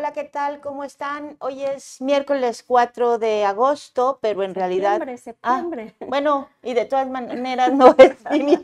Hola, ¿qué tal? ¿Cómo están? Hoy es miércoles 4 de agosto, pero en realidad... Septiembre, septiembre. Ah, bueno, y de todas maneras no es ni,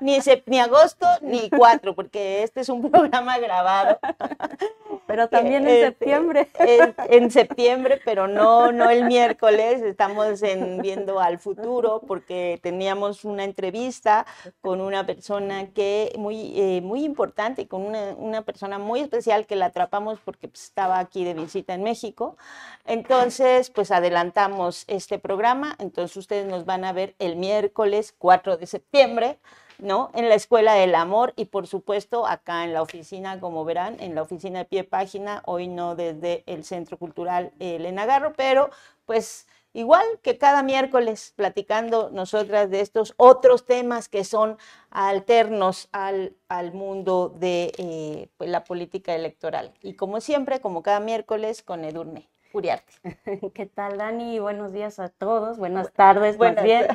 ni, sep- ni agosto ni 4, porque este es un programa grabado. Pero también en septiembre. En, en septiembre, pero no, no el miércoles. Estamos en, viendo al futuro porque teníamos una entrevista con una persona que muy, eh, muy importante, con una, una persona muy especial que la atrapamos porque pues, estaba aquí de visita en México. Entonces, pues adelantamos este programa. Entonces ustedes nos van a ver el miércoles 4 de septiembre. ¿no? En la Escuela del Amor y por supuesto acá en la oficina, como verán, en la oficina de pie página, hoy no desde el Centro Cultural eh, Elena Garro, pero pues igual que cada miércoles platicando nosotras de estos otros temas que son alternos al, al mundo de eh, pues, la política electoral. Y como siempre, como cada miércoles, con Edurne Uriarte. ¿Qué tal, Dani? Buenos días a todos. Buenas tardes, Buenas más bien.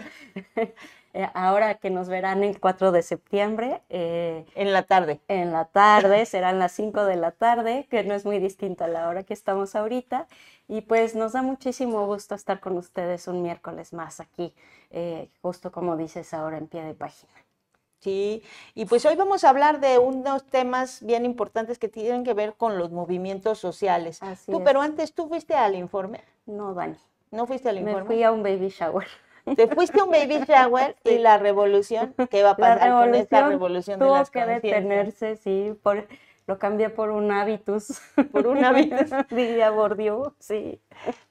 Eh, Ahora que nos verán el 4 de septiembre, eh, En la tarde. en la tarde, serán las 5 de la tarde, que no es muy distinto a la hora que estamos ahorita. Y pues nos da muchísimo gusto estar con ustedes un miércoles más aquí, eh, justo como dices ahora en pie de página. Sí, y pues hoy vamos a hablar de unos temas bien importantes que tienen que ver con los movimientos sociales. Así Tú, es. pero antes, ¿tú fuiste al informe? No, Dani. ¿No fuiste al Me informe? fui a un baby shower. Te fuiste un baby shower y la revolución, ¿qué va a La pasar con esta revolución revolución de tuvo las que detenerse, sí, por, lo cambié por un hábitus. Por un hábitus. Diría Bordiú, sí.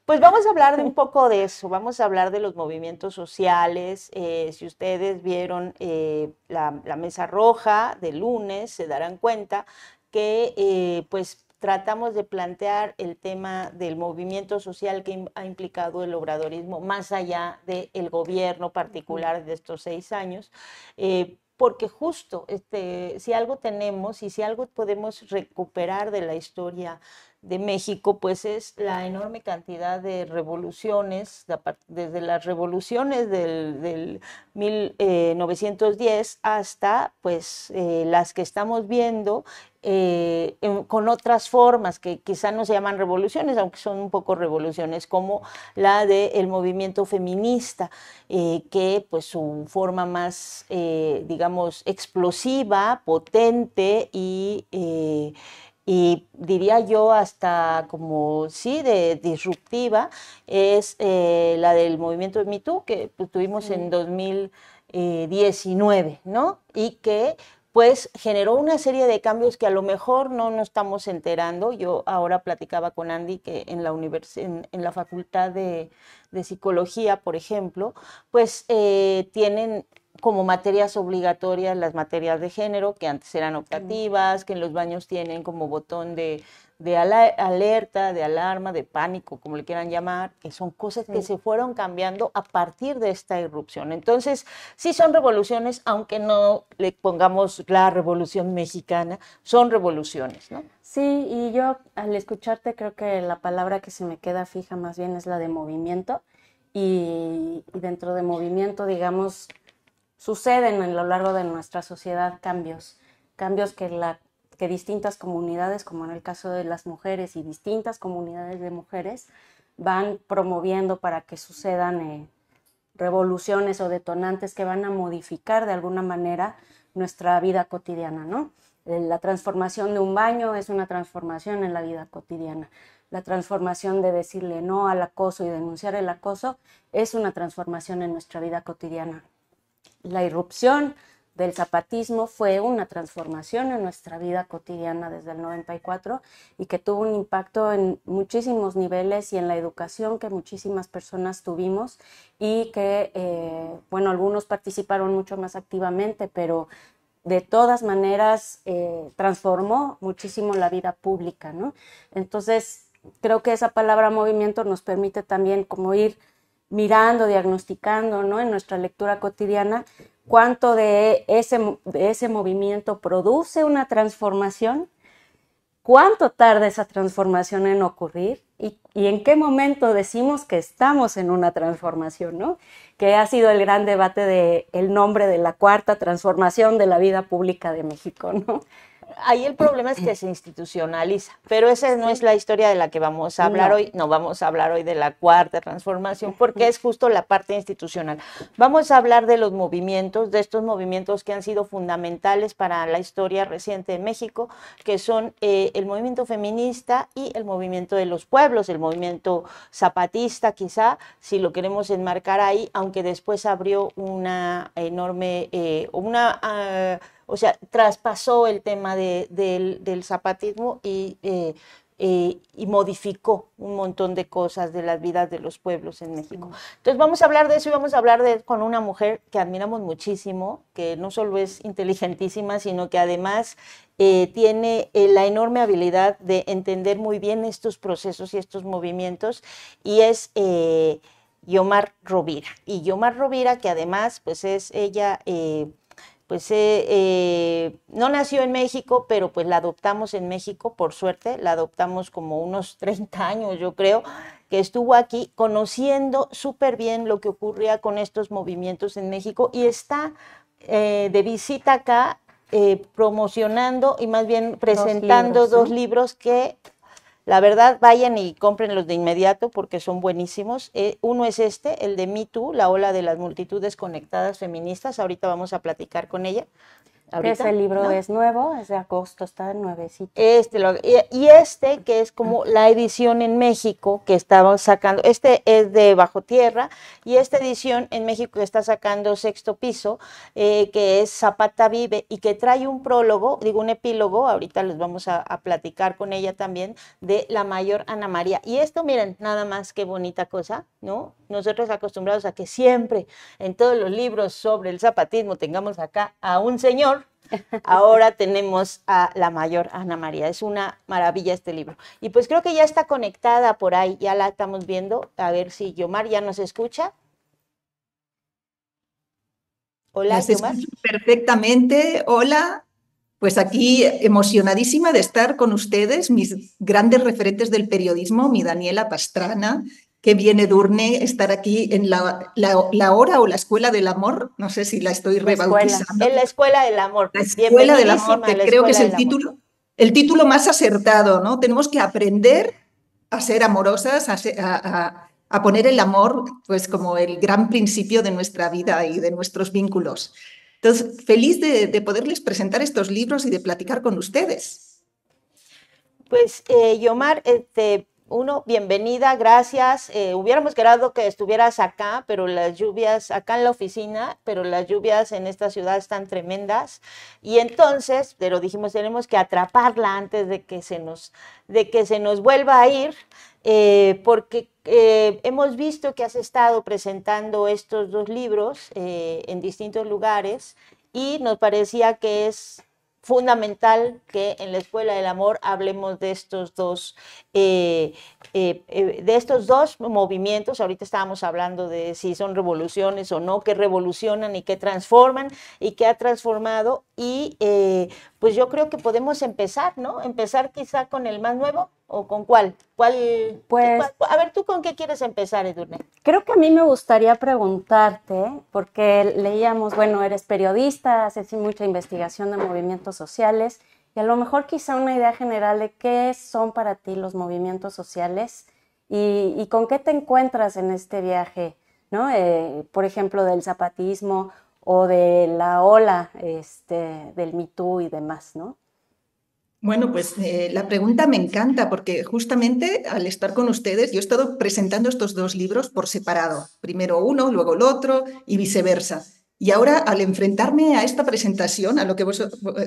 Pues vamos a hablar de un poco de eso, vamos a hablar de los movimientos sociales. eh, si ustedes vieron eh, la, la mesa roja de lunes, se darán cuenta que eh, pues tratamos de plantear el tema del movimiento social que ha implicado el obradorismo más allá del gobierno particular de estos seis años. eh, porque justo este, si algo tenemos y si algo podemos recuperar de la historia de México, pues es la enorme cantidad de revoluciones, de desde las revoluciones del, del 1910 hasta pues eh, las que estamos viendo eh, en- con otras formas que quizá no se llaman revoluciones, aunque son un poco revoluciones, como la del movimiento feminista, eh, que pues su forma más, eh, digamos, explosiva, potente y y diría yo hasta como sí de disruptiva es eh, la del movimiento de Me Too que pues, tuvimos en 2019, ¿no? Y que pues generó una serie de cambios que a lo mejor no nos estamos enterando. Yo ahora platicaba con Andy que en la, univers en, en la facultad de, de psicología, por ejemplo, pues eh, tienen como materias obligatorias las materias de género, que antes eran optativas, que en los baños tienen como botón de, de alerta, de alarma, de pánico, como le quieran llamar, que son cosas que Sí. se fueron cambiando a partir de esta irrupción. Entonces, sí son revoluciones, aunque no le pongamos la revolución mexicana, son revoluciones, ¿no? Sí, y yo al escucharte creo que la palabra que se me queda fija más bien es la de movimiento. Y, y dentro de movimiento, digamos, suceden a lo largo de nuestra sociedad cambios, cambios que, la, que distintas comunidades, como en el caso de las mujeres y distintas comunidades de mujeres, van promoviendo para que sucedan eh, revoluciones o detonantes que van a modificar de alguna manera nuestra vida cotidiana, ¿no? Eh, La transformación de un baño es una transformación en la vida cotidiana. La transformación de decirle no al acoso y denunciar el acoso es una transformación en nuestra vida cotidiana. La irrupción del zapatismo fue una transformación en nuestra vida cotidiana desde el 94 y que tuvo un impacto en muchísimos niveles y en la educación que muchísimas personas tuvimos y que, eh, bueno, algunos participaron mucho más activamente, pero de todas maneras eh, transformó muchísimo la vida pública, ¿no? Entonces, creo que esa palabra movimiento nos permite también como ir mirando, diagnosticando, ¿no? En nuestra lectura cotidiana, cuánto de ese, de ese movimiento produce una transformación, cuánto tarda esa transformación en ocurrir y, y en qué momento decimos que estamos en una transformación, ¿no? Que ha sido el gran debate de el nombre de la cuarta transformación de la vida pública de México, ¿no? Ahí el problema es que se institucionaliza, pero esa no es la historia de la que vamos a hablar hoy, no vamos a hablar hoy de la cuarta transformación, porque es justo la parte institucional. Vamos a hablar de los movimientos, de estos movimientos que han sido fundamentales para la historia reciente de México, que son eh, el movimiento feminista y el movimiento de los pueblos, el movimiento zapatista quizá, si lo queremos enmarcar ahí, aunque después abrió una enorme, eh, una... Ah, o sea, traspasó el tema del, zapatismo y, eh, eh, y, modificó un montón de cosas de las vidas de los pueblos en México. Entonces vamos a hablar de eso y vamos a hablar de, con una mujer que admiramos muchísimo, que no solo es inteligentísima, sino que además eh, tiene la enorme habilidad de entender muy bien estos procesos y estos movimientos y es... Yomar Rovira. Y Yomar Rovira, que además, pues es ella pues eh, eh, no nació en México, pero pues la adoptamos en México, por suerte, la adoptamos como unos 30 años, yo creo, que estuvo aquí conociendo súper bien lo que ocurría con estos movimientos en México y está eh, de visita acá promocionando y más bien presentando dos libros que la verdad, vayan y cómprenlos de inmediato porque son buenísimos. Eh, uno es este, el de Me Too, la ola de las multitudes conectadas feministas. Ahorita vamos a platicar con ella. Ese libro es nuevo, es de agosto, está nuevecito. Este, y, este, que es como la edición en México que estamos sacando, este es de Bajo Tierra, y esta edición en México que está sacando Sexto Piso, eh, que es Zapata Vive, y que trae un prólogo, digo un epílogo, ahorita les vamos a, a platicar con ella también, de la mayor Ana María. Y esto, miren, nada más qué bonita cosa, ¿no? Nosotros acostumbrados a que siempre en todos los libros sobre el zapatismo tengamos acá a un señor Ahora tenemos a la mayor Ana María. Es una maravilla este libro. Y pues creo que ya está conectada por ahí, ya la estamos viendo. A ver si Yomar ya nos escucha. Hola, Yomar. Perfectamente. Hola. Pues aquí emocionadísima de estar con ustedes, mis grandes referentes del periodismo, mi Daniela Pastrana, que viene Durne estar aquí en la, la, hora o la escuela del amor, no sé si la estoy rebautizando. En la escuela del amor. La escuela del amor, que creo que es el título, el título más acertado, ¿no? Tenemos que aprender a ser amorosas, a, a, poner el amor pues como el gran principio de nuestra vida y de nuestros vínculos. Entonces, feliz de, de poderles presentar estos libros y de platicar con ustedes. Pues, eh, Yomar, este, uno, bienvenida, gracias. Eh, hubiéramos querido que estuvieras acá, pero las lluvias, acá en la oficina, pero las lluvias en esta ciudad están tremendas. Y entonces, pero dijimos, tenemos que atraparla antes de que se nos, de que se nos vuelva a ir, eh, porque eh, hemos visto que has estado presentando estos dos libros en distintos lugares y nos parecía que es fundamental que en la Escuela del Amor hablemos de estos dos, eh, eh, eh, de estos dos movimientos. Ahorita estábamos hablando de si son revoluciones o no, que revolucionan y que transforman y que ha transformado. Y pues yo creo que podemos empezar, ¿no? Empezar quizá con el más nuevo o con cuál. ¿Cuál? Pues, a ver, ¿tú con qué quieres empezar, Edurne? Creo que a mí me gustaría preguntarte, porque leíamos, bueno, eres periodista, haces mucha investigación de movimientos sociales, y a lo mejor quizá una idea general de qué son para ti los movimientos sociales y, con qué te encuentras en este viaje, ¿no? Eh, por ejemplo, del zapatismo o de la ola este, del Me y demás, ¿no? Bueno, pues eh, la pregunta me encanta porque justamente al estar con ustedes yo he estado presentando estos dos libros por separado, primero uno, luego el otro y viceversa. Y ahora al enfrentarme a esta presentación, a lo que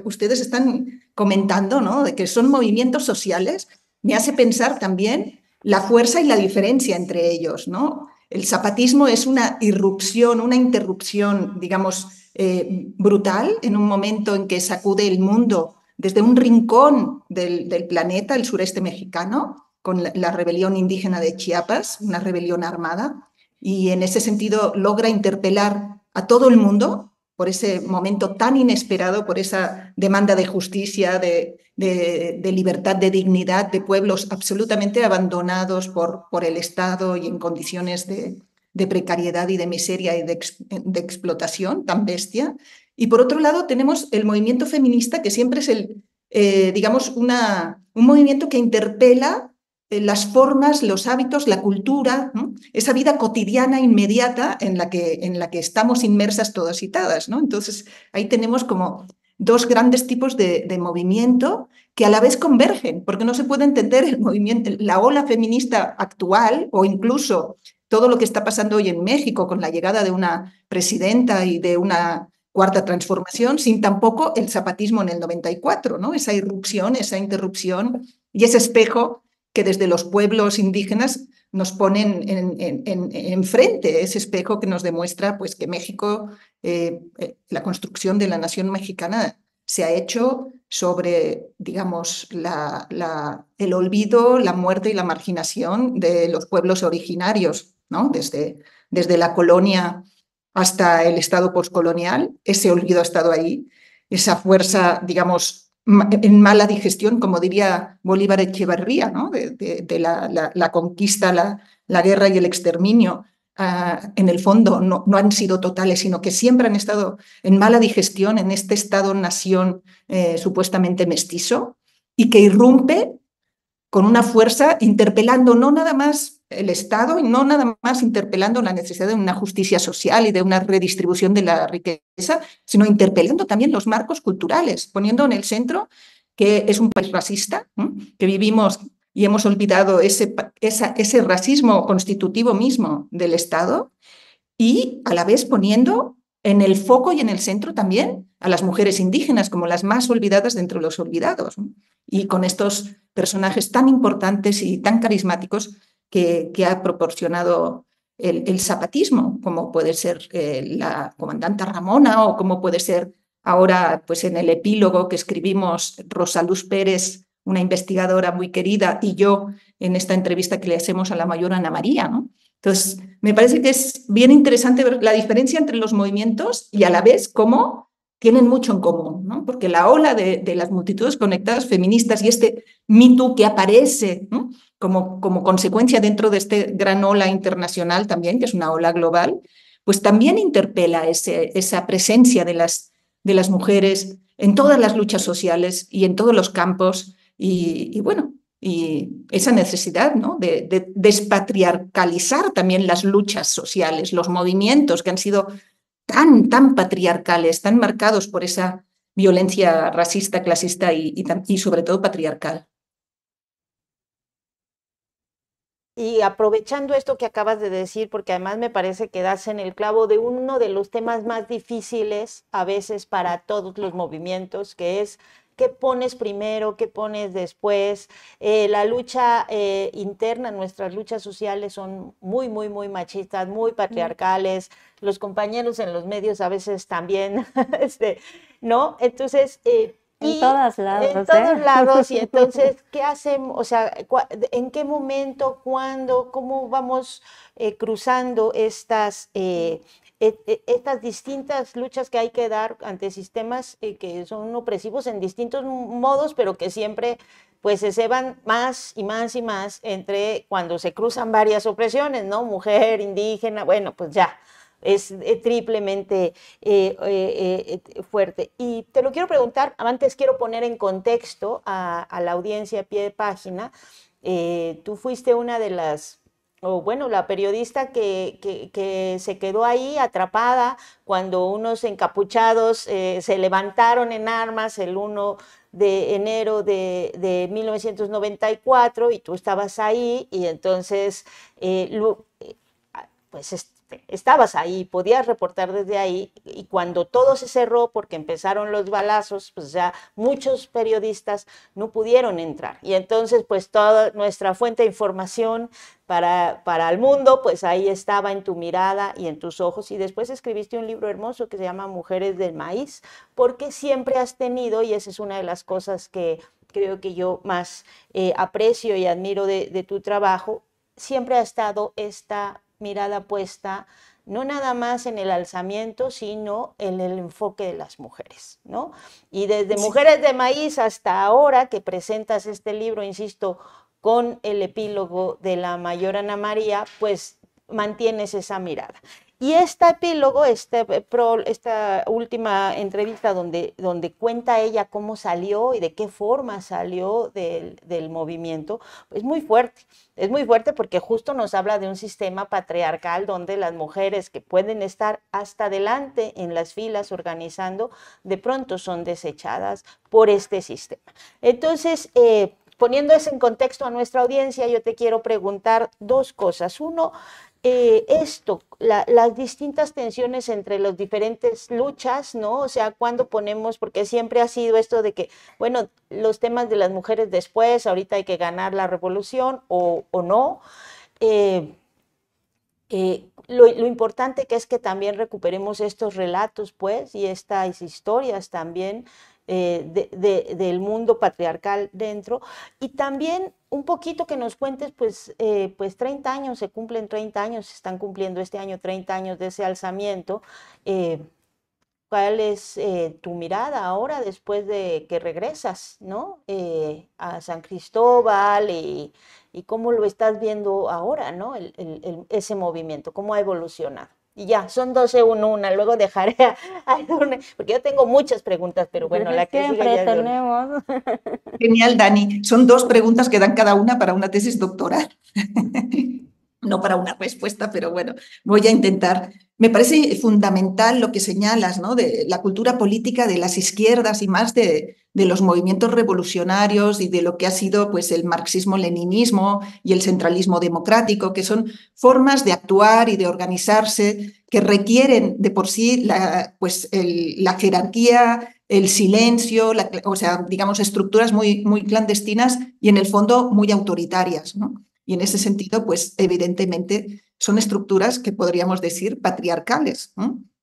ustedes están comentando, ¿no? de que son movimientos sociales, me hace pensar también la fuerza y la diferencia entre ellos. ¿no? El zapatismo es una irrupción, una interrupción, digamos, eh, brutal en un momento en que sacude el mundo desde un rincón del, planeta, el sureste mexicano, con la, rebelión indígena de Chiapas, una rebelión armada, y en ese sentido logra interpelar a todo el mundo por ese momento tan inesperado, por esa demanda de justicia, de, libertad, de dignidad de pueblos absolutamente abandonados por, el Estado y en condiciones de, precariedad y de miseria y de, explotación tan bestia. Y por otro lado tenemos el movimiento feminista, que siempre es el, eh, digamos, una, un movimiento que interpela eh, las formas, los hábitos, la cultura, esa vida cotidiana inmediata en la, que, en la que estamos inmersas todas y todas. ¿no? Entonces, ahí tenemos como dos grandes tipos de, de, movimiento que a la vez convergen, porque no se puede entender el movimiento, la ola feminista actual o incluso todo lo que está pasando hoy en México con la llegada de una presidenta y de una cuarta transformación, sin tampoco el zapatismo en el 94, ¿no? Esa irrupción, esa interrupción y ese espejo que desde los pueblos indígenas nos ponen en, en, ese espejo que nos demuestra pues, que México, eh, eh, la construcción de la nación mexicana se ha hecho sobre, digamos, el olvido, la muerte y la marginación de los pueblos originarios, ¿no? desde, desde la colonia hasta el Estado postcolonial, ese olvido ha estado ahí, esa fuerza, digamos, en mala digestión, como diría Bolívar Echeverría, ¿no? de, la, conquista, la, guerra y el exterminio, ah, en el fondo no, no, han sido totales, sino que siempre han estado en mala digestión en este Estado-nación eh, supuestamente mestizo y que irrumpe con una fuerza interpelando no nada más el Estado y no nada más interpelando la necesidad de una justicia social y de una redistribución de la riqueza, sino interpelando también los marcos culturales, poniendo en el centro que es un país racista, que vivimos y hemos olvidado ese, ese racismo constitutivo mismo del Estado y a la vez poniendo en el foco y en el centro también a las mujeres indígenas como las más olvidadas de los olvidados. Y con estos personajes tan importantes y tan carismáticos que, ha proporcionado el, zapatismo, como puede ser eh, la comandante Ramona o como puede ser ahora pues en el epílogo que escribimos Rosa Luz Pérez, una investigadora muy querida, y yo en esta entrevista que le hacemos a la mayor Ana María. Entonces, me parece que es bien interesante ver la diferencia entre los movimientos y a la vez cómo tienen mucho en común, ¿no? porque la ola de, las multitudes conectadas feministas y este mito que aparece como, como consecuencia dentro de este gran ola internacional también, que es una ola global, pues también interpela esa presencia de las, de las mujeres en todas las luchas sociales y en todos los campos y, bueno, y esa necesidad ¿no? de, de, despatriarcalizar también las luchas sociales, los movimientos que han sido tan, tan patriarcales, tan marcados por esa violencia racista, clasista y, y sobre todo patriarcal. Y aprovechando esto que acabas de decir, porque además me parece que das en el clavo de uno de los temas más difíciles a veces para todos los movimientos, que es qué pones primero, qué pones después. Eh, la lucha eh, interna, nuestras luchas sociales son muy, muy, muy machistas, muy patriarcales. Los compañeros en los medios a veces también, este, ¿no? Entonces, eh, en todos lados. En todos lados. Y entonces, ¿qué hacemos? O sea, ¿en qué momento, cuándo, cómo vamos eh, cruzando estas, eh, estas distintas luchas que hay que dar ante sistemas eh, que son opresivos en distintos modos, pero que siempre pues se ceban más y más y más entre cuando se cruzan varias opresiones, ¿no? Mujer, indígena, bueno, pues ya es eh, triplemente eh, eh, fuerte. Y te lo quiero preguntar, antes quiero poner en contexto a, la audiencia a pie de página. tú fuiste una de las o bueno, la periodista que, que, se quedó ahí atrapada cuando unos encapuchados se levantaron en armas el 1 de enero de, de 1994 y tú estabas ahí y entonces, pues estabas ahí, podías reportar desde ahí y cuando todo se cerró porque empezaron los balazos, pues ya muchos periodistas no pudieron entrar. Y entonces pues toda nuestra fuente de información para, para el mundo, pues ahí estaba en tu mirada y en tus ojos. Y después escribiste un libro hermoso que se llama Mujeres del Maíz, porque siempre has tenido, y esa es una de las cosas que creo que yo más eh, aprecio y admiro de, de tu trabajo, siempre ha estado esta mirada puesta no nada más en el alzamiento, sino en el enfoque de las mujeres, ¿no? Y desde Mujeres de Maíz hasta ahora que presentas este libro, insisto, con el epílogo de la mayor Ana María, pues mantienes esa mirada. Y este epílogo, este, esta última entrevista donde, donde cuenta ella cómo salió y de qué forma salió del, del movimiento, es muy fuerte. Es muy fuerte porque justo nos habla de un sistema patriarcal donde las mujeres que pueden estar hasta adelante en las filas organizando, de pronto son desechadas por este sistema. Entonces, eh, poniendo eso en contexto a nuestra audiencia, yo te quiero preguntar dos cosas. Uno, eh, esto, las distintas tensiones entre las diferentes luchas, ¿no? O sea, cuando ponemos, porque siempre ha sido esto de que, bueno, los temas de las mujeres después, ahorita hay que ganar la revolución o, no. Eh, eh, lo, importante que es que también recuperemos estos relatos, pues, y estas historias también del mundo patriarcal dentro, y también un poquito que nos cuentes, pues, eh, pues 30 años, se cumplen 30 años, se están cumpliendo este año 30 años de ese alzamiento. Eh, ¿Cuál es eh, tu mirada ahora después de que regresas ¿no? a San Cristóbal y, cómo lo estás viendo ahora, ¿no? ese movimiento, cómo ha evolucionado? Y ya, son 12 uno una, luego dejaré a, porque yo tengo muchas preguntas, pero bueno, la que siempre tenemos. Genial, Dani. Son dos preguntas que dan cada una para una tesis doctoral. no para una respuesta, pero bueno, voy a intentar. Me parece fundamental lo que señalas, ¿no? De la cultura política de las izquierdas y más de, de los movimientos revolucionarios y de lo que ha sido pues el marxismo-leninismo y el centralismo democrático, que son formas de actuar y de organizarse que requieren de por sí la, pues la jerarquía, el silencio, o sea, digamos, estructuras muy, muy clandestinas y en el fondo muy autoritarias. ¿no? Y en ese sentido, pues evidentemente son estructuras que podríamos decir patriarcales,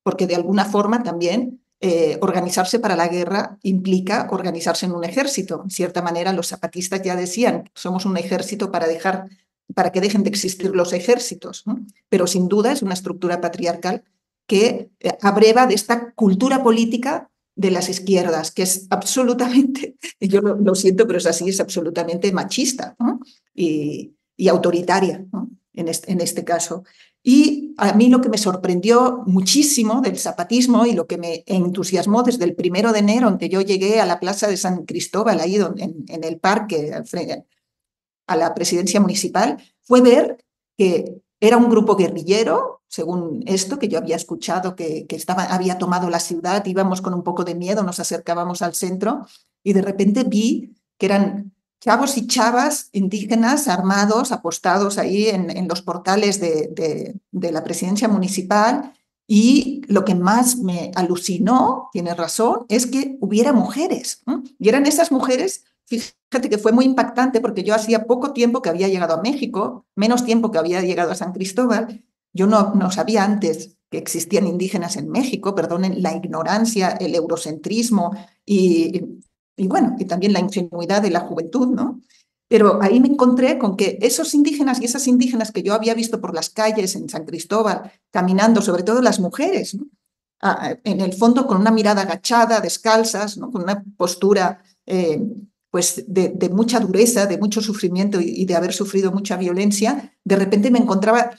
porque de alguna forma también eh, organizarse para la guerra implica organizarse en un ejército. En cierta manera, los zapatistas ya decían, somos un ejército para dejar para que dejen de existir los ejércitos, pero sin duda es una estructura patriarcal que eh, abreva de esta cultura política de las izquierdas, que es absolutamente, yo lo, siento, pero es así, es absolutamente machista y, y autoritaria en, este, en este caso. Y a mí lo que me sorprendió muchísimo del zapatismo y lo que me entusiasmó desde el primero de enero en que yo llegué a la plaza de San Cristóbal, ahí en, en el parque, a la presidencia municipal, fue ver que era un grupo guerrillero, según esto que yo había escuchado, que, que estaba, había tomado la ciudad, íbamos con un poco de miedo, nos acercábamos al centro y de repente vi que eran chavos y chavas indígenas armados, apostados ahí en, los portales de, la presidencia municipal. Y lo que más me alucinó, tiene razón, es que hubiera mujeres. Y eran esas mujeres, fíjate que fue muy impactante porque yo hacía poco tiempo que había llegado a México, menos tiempo que había llegado a San Cristóbal. Yo no, no sabía antes que existían indígenas en México, perdonen la ignorancia, el eurocentrismo y y bueno, y también la ingenuidad de la juventud, ¿no? Pero ahí me encontré con que esos indígenas y esas indígenas que yo había visto por las calles en San Cristóbal, caminando, sobre todo las mujeres, ah, en el fondo con una mirada agachada, descalzas, ¿no? con una postura eh, pues de, mucha dureza, de mucho sufrimiento y, de haber sufrido mucha violencia, de repente me encontraba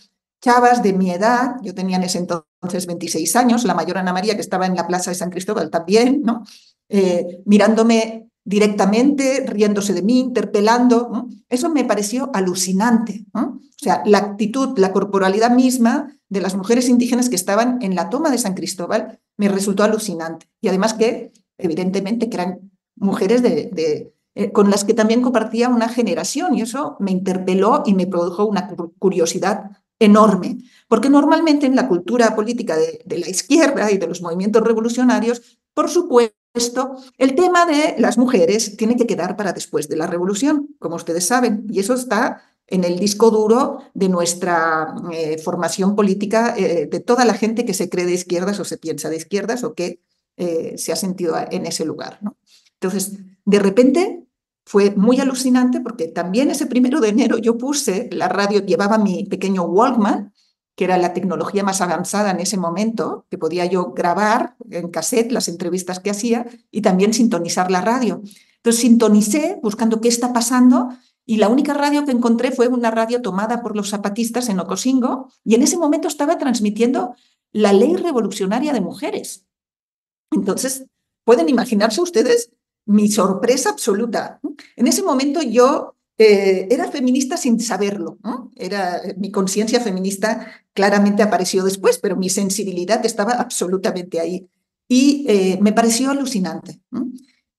chavas de mi edad, yo tenía en ese entonces 26 años, la mayor Ana María que estaba en la plaza de San Cristóbal también, ¿no? Eh, mirándome directamente, riéndose de mí, interpelando. Eso me pareció alucinante. O sea, la actitud, la corporalidad misma de las mujeres indígenas que estaban en la toma de San Cristóbal me resultó alucinante. Y además que, evidentemente, eran mujeres eh, con las que también compartía una generación y eso me interpeló y me produjo una curiosidad enorme, porque normalmente en la cultura política de, de la izquierda y de los movimientos revolucionarios, por supuesto, esto, el tema de las mujeres tiene que quedar para después de la revolución, como ustedes saben, y eso está en el disco duro de nuestra eh, formación política, eh, de toda la gente que se cree de izquierdas o se piensa de izquierdas o que eh, se ha sentido en ese lugar. Entonces, de repente fue muy alucinante porque también ese primero de enero yo puse la radio, llevaba mi pequeño Walkman que era la tecnología más avanzada en ese momento, que podía yo grabar en cassette las entrevistas que hacía y también sintonizar la radio. Entonces sintonicé buscando qué está pasando y la única radio que encontré fue una radio tomada por los zapatistas en Ocosingo y en ese momento estaba transmitiendo la ley revolucionaria de mujeres. Entonces, pueden imaginarse ustedes mi sorpresa absoluta. En ese momento yo eh, era feminista sin saberlo. Era, mi conciencia feminista claramente apareció después, pero mi sensibilidad estaba absolutamente ahí. Y eh, me pareció alucinante.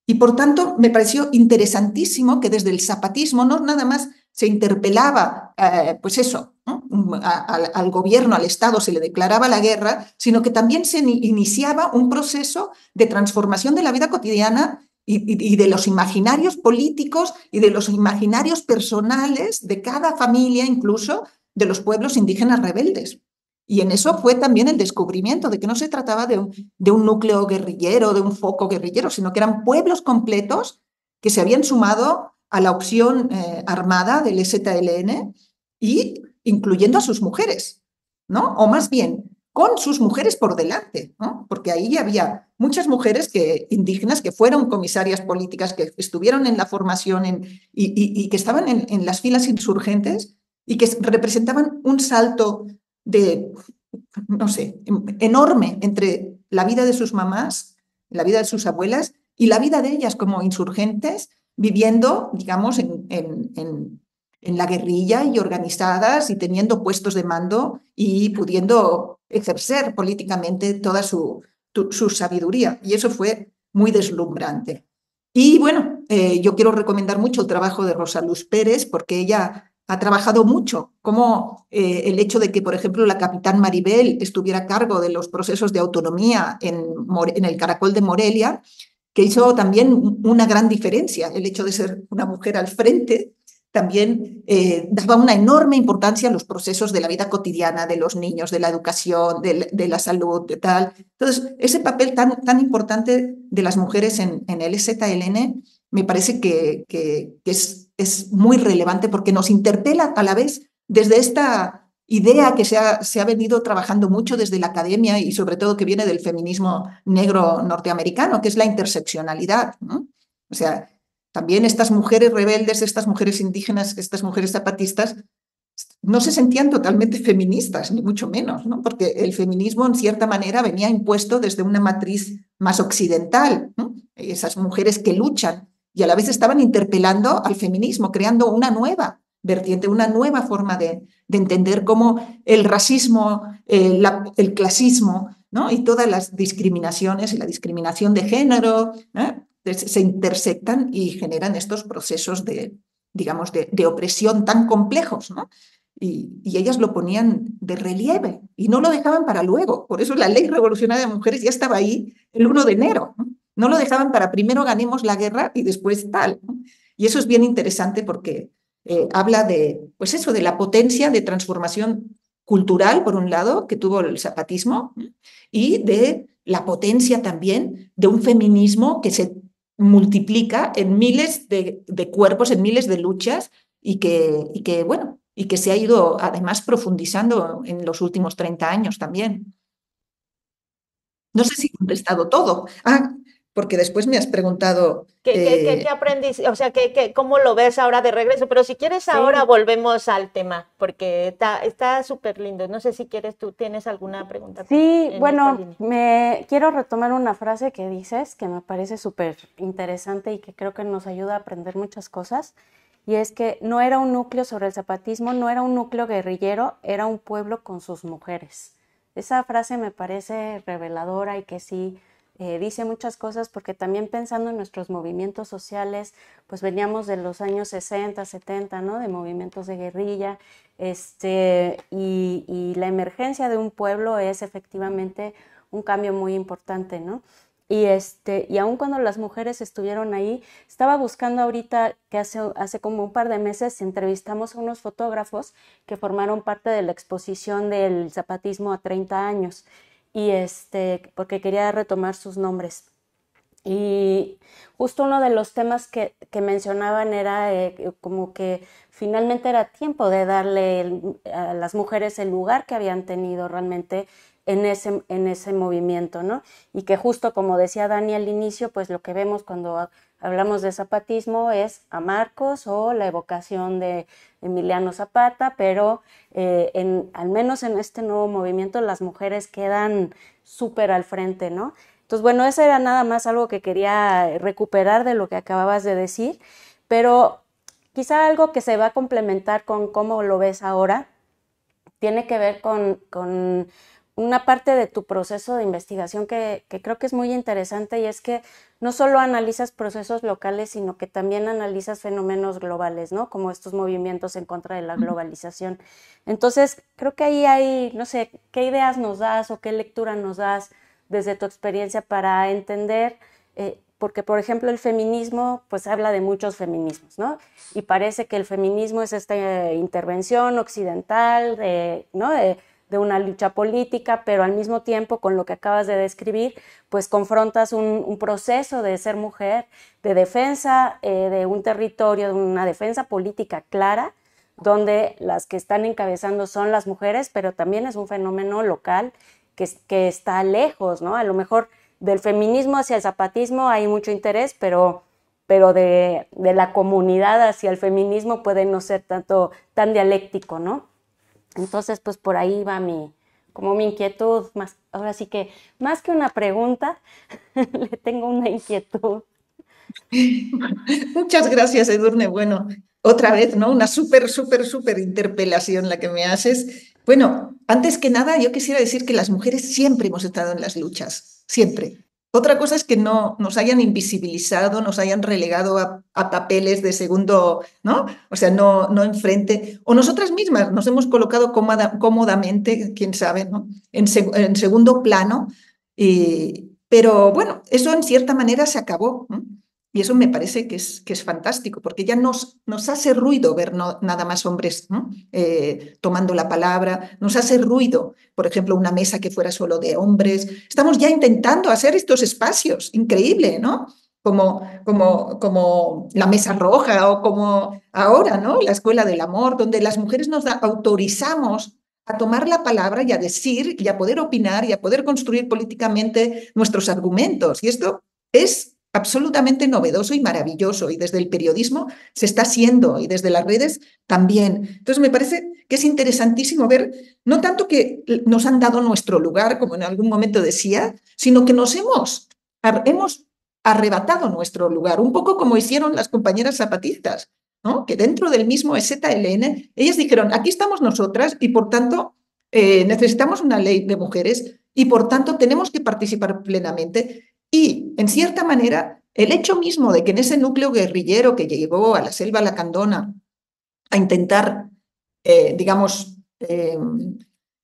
Y por tanto, me pareció interesantísimo que desde el zapatismo no nada más se interpelaba, eh, pues eso, al gobierno, al Estado se le declaraba la guerra, sino que también se iniciaba un proceso de transformación de la vida cotidiana y, de los imaginarios políticos y de los imaginarios personales de cada familia, incluso de los pueblos indígenas rebeldes. Y en eso fue también el descubrimiento de que no se trataba de un, de un núcleo guerrillero, de un foco guerrillero, sino que eran pueblos completos que se habían sumado a la opción eh, armada del EZLN y incluyendo a sus mujeres, ¿no? O más bien, con sus mujeres por delante, ¿no? porque ahí había muchas mujeres que, indígenas que fueron comisarias políticas, que estuvieron en la formación y, que estaban en, en, las filas insurgentes y que representaban un salto de, no sé, enorme entre la vida de sus mamás, la vida de sus abuelas y la vida de ellas como insurgentes, viviendo, digamos, en, en, en la guerrilla y organizadas y teniendo puestos de mando y pudiendo ejercer políticamente toda su, su sabiduría. Y eso fue muy deslumbrante. Y bueno, eh, yo quiero recomendar mucho el trabajo de Rosa Luz Pérez porque ella ha trabajado mucho, como eh, el hecho de que, por ejemplo, la capitán Maribel estuviera a cargo de los procesos de autonomía en, en el Caracol de Morelia, que hizo también una gran diferencia, el hecho de ser una mujer al frente también eh, daba una enorme importancia a los procesos de la vida cotidiana de los niños, de la educación, de, la salud, de tal. Entonces, ese papel tan, tan importante de las mujeres en, el ZLN me parece que, que, es, es, muy relevante porque nos interpela a la vez desde esta idea que se ha, se ha venido trabajando mucho desde la academia y sobre todo que viene del feminismo negro norteamericano, que es la interseccionalidad. O sea, también estas mujeres rebeldes, estas mujeres indígenas, estas mujeres zapatistas, no se sentían totalmente feministas, ni mucho menos, ¿no? porque el feminismo en cierta manera venía impuesto desde una matriz más occidental, esas mujeres que luchan y a la vez estaban interpelando al feminismo, creando una nueva vertiente, una nueva forma de, entender cómo el racismo, el, el clasismo ¿no? y todas las discriminaciones y la discriminación de género, se intersectan y generan estos procesos de, digamos, de, opresión tan complejos, ¿no? Y, ellas lo ponían de relieve y no lo dejaban para luego. Por eso la ley revolucionaria de mujeres ya estaba ahí el 1 de enero. No, lo dejaban para primero ganemos la guerra y después tal. Y eso es bien interesante porque eh, habla de, pues eso, de la potencia de transformación cultural, por un lado, que tuvo el zapatismo, y de la potencia también de un feminismo que se multiplica en miles de, cuerpos, en miles de luchas y que, y que, bueno, y que se ha ido además profundizando en los últimos 30 años también. No sé si he contestado todo. Ah, porque después me has preguntado... ¿Qué, qué, qué, aprendiste? O sea, ¿qué, ¿cómo lo ves ahora de regreso? Pero si quieres ahora volvemos al tema, porque está súper lindo. No sé si quieres, tú tienes alguna pregunta. Sí, bueno, me quiero retomar una frase que dices que me parece súper interesante y que creo que nos ayuda a aprender muchas cosas. Y es que no era un núcleo sobre el zapatismo, no era un núcleo guerrillero, era un pueblo con sus mujeres. Esa frase me parece reveladora y que sí eh, dice muchas cosas porque también pensando en nuestros movimientos sociales, pues veníamos de los años 60, 70, ¿no? De movimientos de guerrilla, este, y, la emergencia de un pueblo es efectivamente un cambio muy importante, ¿no? Y, este, y aun cuando las mujeres estuvieron ahí, estaba buscando ahorita que hace, hace como un par de meses entrevistamos a unos fotógrafos que formaron parte de la exposición del zapatismo a 30 años y este, porque quería retomar sus nombres. Y justo uno de los temas que, que mencionaban era eh, como que finalmente era tiempo de darle a las mujeres el lugar que habían tenido realmente en ese, en ese movimiento, ¿no? Y que justo como decía Dani al inicio, pues lo que vemos cuando hablamos de zapatismo es a Marcos o la evocación de Emiliano Zapata, pero eh, en, al menos en este nuevo movimiento las mujeres quedan súper al frente, ¿no? Entonces, bueno, eso era nada más algo que quería recuperar de lo que acababas de decir, pero quizá algo que se va a complementar con cómo lo ves ahora tiene que ver con, con una parte de tu proceso de investigación que, creo que es muy interesante y es que no solo analizas procesos locales, sino que también analizas fenómenos globales, ¿no? Como estos movimientos en contra de la globalización. Entonces, creo que ahí hay, no sé, qué ideas nos das o qué lectura nos das desde tu experiencia para entender, eh, porque por ejemplo el feminismo, pues habla de muchos feminismos, ¿no? Y parece que el feminismo es esta intervención occidental, de, ¿no? De, una lucha política, pero al mismo tiempo con lo que acabas de describir, pues confrontas un, proceso de ser mujer, de defensa eh, de un territorio, de una defensa política clara, donde las que están encabezando son las mujeres, pero también es un fenómeno local que, que está lejos, ¿no? A lo mejor del feminismo hacia el zapatismo hay mucho interés, pero pero de, de la comunidad hacia el feminismo puede no ser tanto tan dialéctico, ¿no? Entonces, pues por ahí va mi, como mi inquietud, más, ahora sí que más que una pregunta, le tengo una inquietud. Muchas gracias, Edurne. Bueno, otra vez, ¿no? Una súper, súper, súper interpelación la que me haces. Bueno, antes que nada, yo quisiera decir que las mujeres siempre hemos estado en las luchas, siempre. Otra cosa es que no nos hayan invisibilizado, nos hayan relegado a, papeles de segundo, ¿no? O sea, no, no enfrente. O nosotras mismas nos hemos colocado cómodamente, quién sabe, ¿no? En, segundo plano. pero bueno, eso en cierta manera se acabó. ¿no? Y eso me parece que es, que es fantástico, porque ya nos, nos hace ruido ver nada más hombres eh, tomando la palabra, nos hace ruido, por ejemplo, una mesa que fuera solo de hombres. Estamos ya intentando hacer estos espacios, increíble, ¿no? Como, como, como la mesa roja o como ahora, ¿no? La escuela del amor, donde las mujeres nos autorizamos a tomar la palabra y a decir y a poder opinar y a poder construir políticamente nuestros argumentos. Y esto es absolutamente novedoso y maravilloso y desde el periodismo se está haciendo y desde las redes también. Entonces me parece que es interesantísimo ver no tanto que nos han dado nuestro lugar, como en algún momento decía, sino que nos hemos, hemos arrebatado nuestro lugar, un poco como hicieron las compañeras zapatistas, ¿no? que dentro del mismo ZLN, ellas dijeron, aquí estamos nosotras y por tanto eh, necesitamos una ley de mujeres y por tanto tenemos que participar plenamente y, en cierta manera, el hecho mismo de que en ese núcleo guerrillero que llegó a la selva lacandona a intentar, eh, digamos, eh,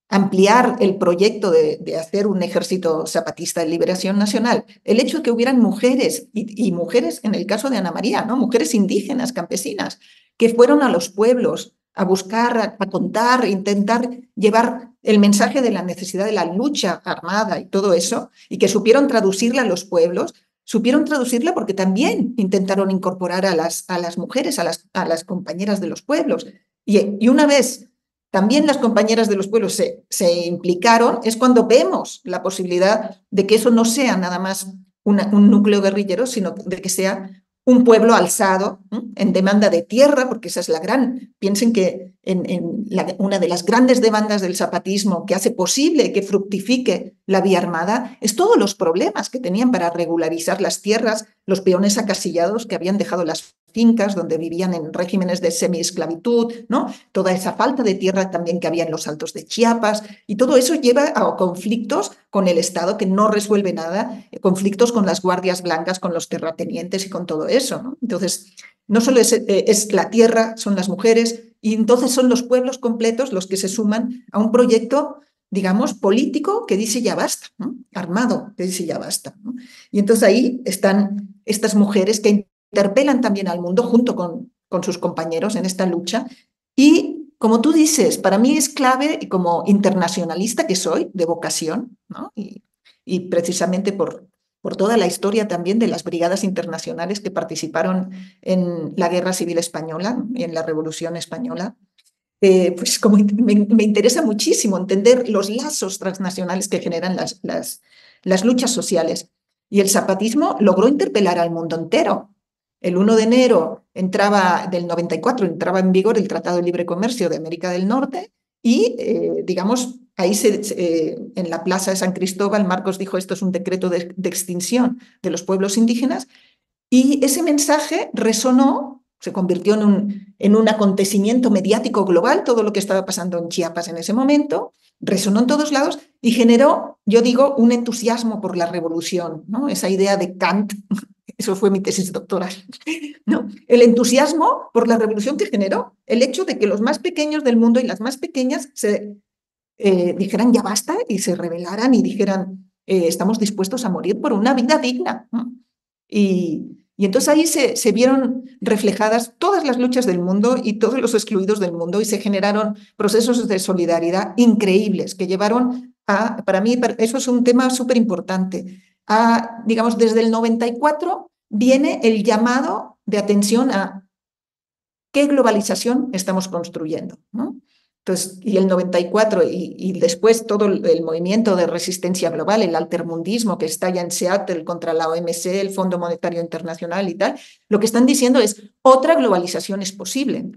ampliar el proyecto de, hacer un ejército zapatista de liberación nacional, el hecho de que hubieran mujeres, y, y, mujeres en el caso de Ana María, ¿no? mujeres indígenas, campesinas, que fueron a los pueblos a buscar, a, contar, intentar llevar el mensaje de la necesidad de la lucha armada y todo eso, y que supieron traducirla a los pueblos, supieron traducirla porque también intentaron incorporar a las, a las mujeres, a las, a las compañeras de los pueblos. Y, y, una vez también las compañeras de los pueblos se, se implicaron, es cuando vemos la posibilidad de que eso no sea nada más un núcleo guerrillero, sino de que sea un pueblo alzado en demanda de tierra, porque esa es la gran, piensen que en, una de las grandes demandas del zapatismo que hace posible que fructifique la vía armada es todos los problemas que tenían para regularizar las tierras, los peones acasillados que habían dejado las fincas donde vivían en regímenes de semiesclavitud, ¿no? Toda esa falta de tierra también que había en los altos de Chiapas y todo eso lleva a conflictos con el Estado que no resuelve nada, conflictos con las guardias blancas, con los terratenientes y con todo eso. Entonces, no solo es, eh, es la tierra, son las mujeres y entonces son los pueblos completos los que se suman a un proyecto digamos, político que dice ya basta, armado que dice ya basta. Y entonces ahí están estas mujeres que interpelan también al mundo junto con, con sus compañeros en esta lucha. Y como tú dices, para mí es clave, y como internacionalista que soy, de vocación, ¿no? y, y precisamente por, por toda la historia también de las brigadas internacionales que participaron en la Guerra Civil Española y en la Revolución Española, eh, pues como me, interesa muchísimo entender los lazos transnacionales que generan las, las, las luchas sociales. Y el zapatismo logró interpelar al mundo entero. El 1 de enero entraba, del 94 entraba en vigor el Tratado de Libre Comercio de América del Norte y, eh, digamos, ahí eh, en la plaza de San Cristóbal, Marcos dijo, esto es un decreto de, extinción de los pueblos indígenas, y ese mensaje resonó, se convirtió en un, en un acontecimiento mediático global, todo lo que estaba pasando en Chiapas en ese momento, resonó en todos lados y generó, yo digo, un entusiasmo por la revolución, ¿no? esa idea de Kant eso fue mi tesis doctoral. ¿no? El entusiasmo por la revolución que generó el hecho de que los más pequeños del mundo y las más pequeñas se eh, dijeran ya basta y se rebelaran y dijeran eh, estamos dispuestos a morir por una vida digna. Y, y, entonces ahí se, se vieron reflejadas todas las luchas del mundo y todos los excluidos del mundo y se generaron procesos de solidaridad increíbles que llevaron a, para mí, eso es un tema súper importante, a, digamos, desde el 94 viene el llamado de atención a qué globalización estamos construyendo. ¿no? Entonces, y el 94 y, y, después todo el movimiento de resistencia global, el altermundismo que está ya en Seattle contra la OMC, el Fondo Monetario Internacional y tal, lo que están diciendo es otra globalización es posible.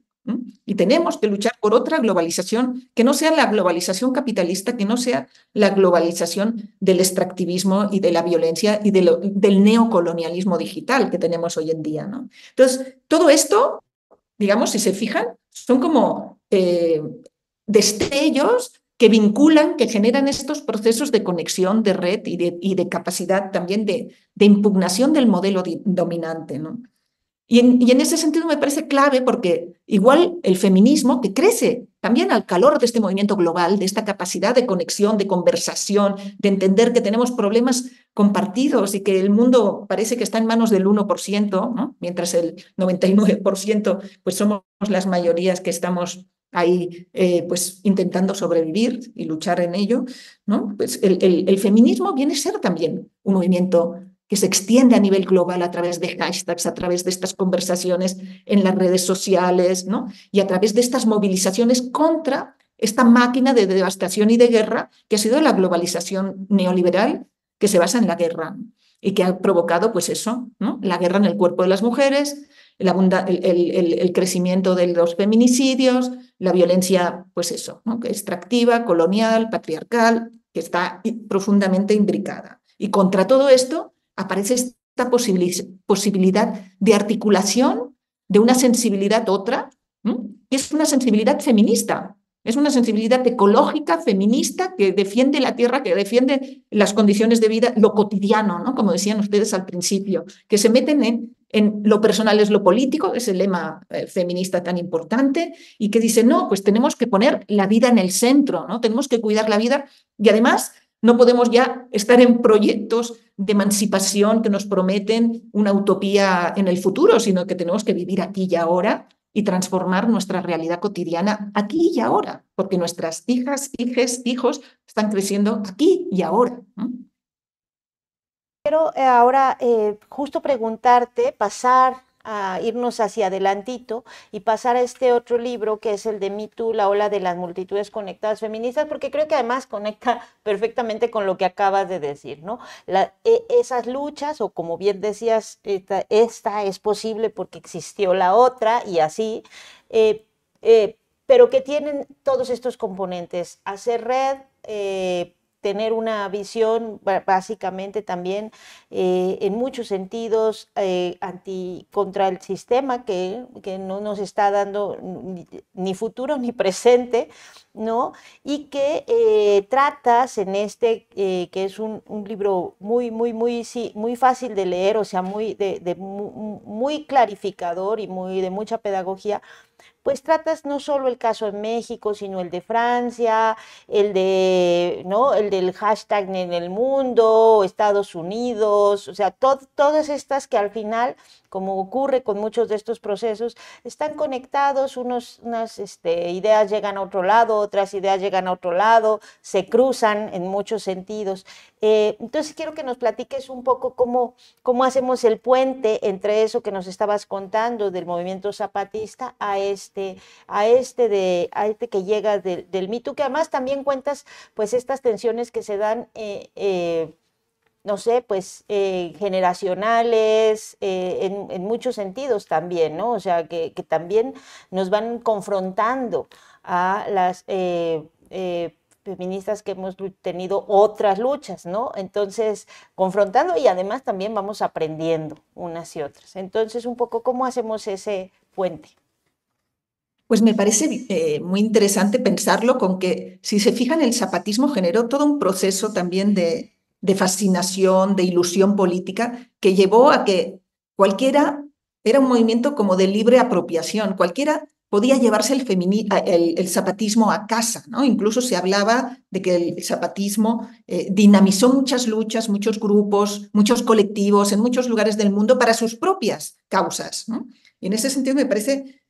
Y tenemos que luchar por otra globalización que no sea la globalización capitalista, que no sea la globalización del extractivismo y de la violencia y del neocolonialismo digital que tenemos hoy en día. Entonces, todo esto, digamos, si se fijan, son como eh, destellos que vinculan, que generan estos procesos de conexión, de red y de, y de capacidad también de, de, impugnación del modelo dominante. Y en, ese sentido me parece clave porque igual el feminismo, que crece también al calor de este movimiento global, de esta capacidad de conexión, de conversación, de entender que tenemos problemas compartidos y que el mundo parece que está en manos del 1%, mientras el 99% pues somos las mayorías que estamos ahí eh, pues intentando sobrevivir y luchar en ello, ¿no? Pues el, el feminismo viene a ser también un movimiento que se extiende a nivel global a través de hashtags, a través de estas conversaciones en las redes sociales, ¿no? Y a través de estas movilizaciones contra esta máquina de devastación y de guerra que ha sido la globalización neoliberal que se basa en la guerra y que ha provocado, pues eso, ¿no? La guerra en el cuerpo de las mujeres, el, el, el, crecimiento de los feminicidios, la violencia, pues eso, ¿no? extractiva, colonial, patriarcal, que está profundamente imbricada. Y contra todo esto aparece esta posibilidad de articulación de una sensibilidad otra, que es una sensibilidad feminista, es una sensibilidad ecológica, feminista, que defiende la tierra, que defiende las condiciones de vida, lo cotidiano, ¿no? como decían ustedes al principio, que se meten en, lo personal es lo político, es el lema eh, feminista tan importante, y que dice, no, pues tenemos que poner la vida en el centro, ¿no? tenemos que cuidar la vida y además no podemos ya estar en proyectos de emancipación que nos prometen una utopía en el futuro, sino que tenemos que vivir aquí y ahora y transformar nuestra realidad cotidiana aquí y ahora, porque nuestras hijas, hijes, hijos están creciendo aquí y ahora. Quiero eh, ahora eh, justo preguntarte, pasar a irnos hacia adelantito y pasar a este otro libro que es el de Me Too, la ola de las multitudes conectadas feministas, porque creo que además conecta perfectamente con lo que acabas de decir, ¿no? E, esas luchas, o como bien decías, esta, esta, es posible porque existió la otra y así, eh, eh, pero que tienen todos estos componentes, hacer red, eh, tener una visión básicamente también eh, en muchos sentidos eh, anti contra el sistema que, que, no nos está dando ni, futuro ni presente, ¿no? Y que eh, tratas en este, que es un, un, libro muy, muy, muy, muy fácil de leer, o sea, muy, de, muy clarificador y muy de mucha pedagogía, pues tratas no solo el caso en México, sino el de Francia, el de, ¿no? El del hashtag en el mundo, Estados Unidos, o sea, todas estas que al final, como ocurre con muchos de estos procesos, están conectados, unas este, ideas llegan a otro lado, otras ideas llegan a otro lado, se cruzan en muchos sentidos. Eh, entonces quiero que nos platiques un poco cómo, cómo hacemos el puente entre eso que nos estabas contando del movimiento zapatista a este, a este, de, a este que llega del del que además también cuentas pues estas tensiones que se dan eh, eh, no sé, pues generacionales, en, muchos sentidos también, ¿no? O sea, que, también nos van confrontando a las feministas que hemos tenido otras luchas, ¿no? Entonces, confrontando y además también vamos aprendiendo unas y otras. Entonces, un poco, ¿cómo hacemos ese puente? Pues me parece eh, muy interesante pensarlo con que, si se fijan, el zapatismo generó todo un proceso también de, de fascinación, de ilusión política, que llevó a que cualquiera, era un movimiento como de libre apropiación, cualquiera podía llevarse el, zapatismo a casa, ¿no? Incluso se hablaba de que el zapatismo eh, dinamizó muchas luchas, muchos grupos, muchos colectivos en muchos lugares del mundo para sus propias causas, Y en ese sentido me parece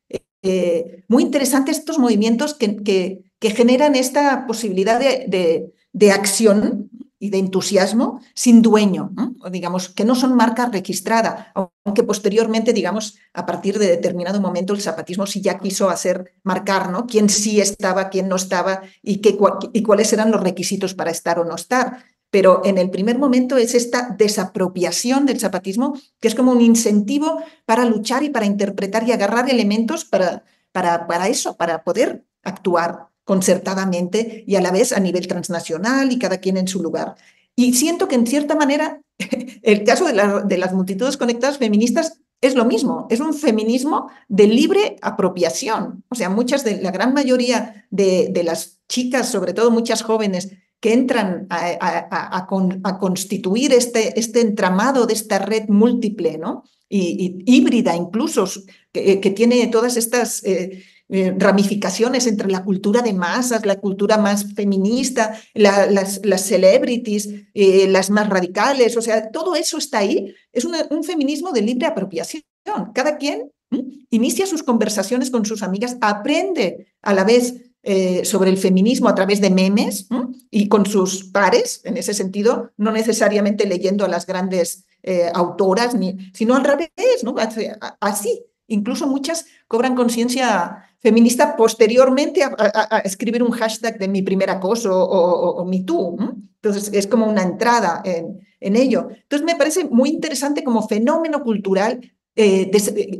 eh, muy interesante estos movimientos que, que, generan esta posibilidad de, de acción y de entusiasmo sin dueño, digamos, que no son marca registrada, aunque posteriormente, digamos, a partir de determinado momento el zapatismo sí ya quiso hacer marcar, ¿no? Quién sí estaba, quién no estaba y, qué, y cuáles eran los requisitos para estar o no estar. Pero en el primer momento es esta desapropiación del zapatismo, que es como un incentivo para luchar y para interpretar y agarrar elementos para, para, para eso, para poder actuar concertadamente y a la vez a nivel transnacional y cada quien en su lugar. Y siento que en cierta manera el caso de, las multitudes conectadas feministas es lo mismo, es un feminismo de libre apropiación. O sea, muchas de la gran mayoría de, las chicas, sobre todo muchas jóvenes, que entran a, constituir este, este, entramado de esta red múltiple, ¿no? Y, híbrida incluso, que, tiene todas estas eh, eh, ramificaciones entre la cultura de masas, la cultura más feminista, las, las, celebrities, eh, las más radicales, o sea, todo eso está ahí. Es un feminismo de libre apropiación. Cada quien inicia sus conversaciones con sus amigas, aprende a la vez eh, sobre el feminismo a través de memes y con sus pares, en ese sentido, no necesariamente leyendo a las grandes autoras, ni, sino al revés, ¿no? así. Incluso muchas cobran conciencia feminista posteriormente a, escribir un hashtag de mi primer acoso o, mi tú. Entonces es como una entrada en, ello. Entonces me parece muy interesante como fenómeno cultural, eh,